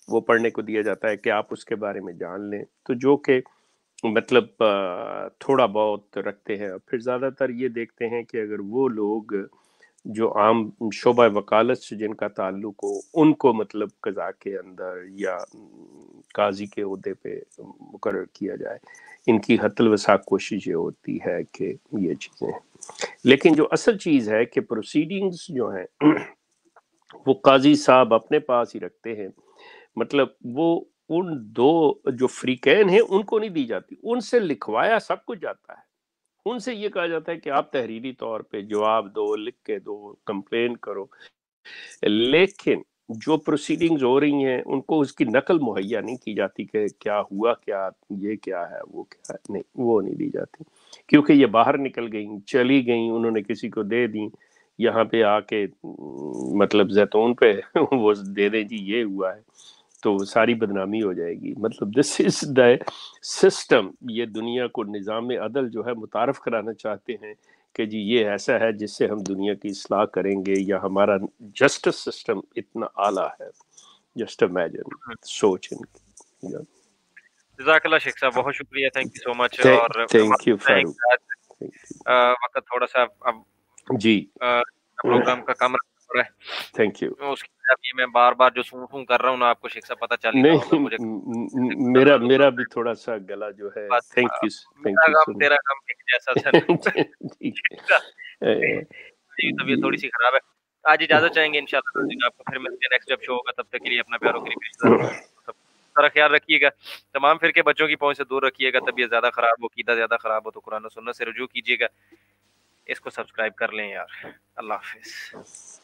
वो पढ़ने को दिया जाता है कि आप उसके बारे में जान लें। तो जो कि मतलब थोड़ा बहुत रखते हैं। फिर ज़्यादातर ये देखते हैं कि अगर वो लोग जो आम शोबा वकालत से जिनका ताल्लुक हो, उनको मतलब कज़ा के अंदर या काजी के अहदे पे मुकर किया जाए, इनकी हतल वसा कोशिश ये होती है कि ये चीज़ें लेकिन जो असल चीज़ है कि प्रोसीडिंग्स जो हैं, वो काजी साहब अपने पास ही रखते हैं। मतलब वो उन दो जो फ्रीकैन है, उनको नहीं दी जाती। उनसे लिखवाया सब कुछ जाता है। उनसे ये कहा जाता है कि आप तहरीरी तौर पे जवाब दो, लिख के दो, कंप्लेन करो। लेकिन जो प्रोसीडिंग्स हो रही हैं, उनको उसकी नकल मुहैया नहीं की जाती कि क्या हुआ, क्या, ये क्या है, वो क्या है। नहीं, वो नहीं दी जाती। क्योंकि ये बाहर निकल गई, चली गई, उन्होंने किसी को दे दी। यहाँ पे आके मतलब जैतून पे वो दे दें, जी, ये हुआ है। तो सारी बदनामी हो जाएगी। मतलब दिस इज़ द सिस्टम ये दुनिया को निज़ाम अदल जो है मुतारफ़ कराना चाहते हैं कि जी ये ऐसा है जिससे हम दुनिया की असलाह करेंगे या हमारा जस्टिस सिस्टम इतना आला है। जस्ट इमेजिन सोच इनकी। जजाकल्ला शेख साहब बहुत शुक्रिया। थैंक यू सो मच और थैंक यू वक्त थोड़ा सा अब जी। प्रोग्राम का कम रहा है। थैंक यू उसकी ये मैं बार बार जो सुन कर रहा हूँ ना आपको शिक्षा पता चल नहीं मुझे। मेरा मेरा भी थोड़ा सा गला जो है थैंक यू थैंक यू तेरा काम एक जैसा सर। तबीयत थोड़ी सी खराब है। आज इजाज़त चाहेंगे इंशाल्लाह आपको फिर मिलते हैं नेक्स्ट जब शो होगा तब तक के लिए अपना प्यारों के लिए सारा ख्याल रखिएगा। तमाम फिर के बच्चों की पहुँच से दूर रखिएगा तबीयत ज़्यादा खराब हो कीदा ज़्यादा खराब हो तो कुरान सुनने से रुजू कीजिएगा। इसको सब्सक्राइब कर लें यार। अल्लाह हाफिज।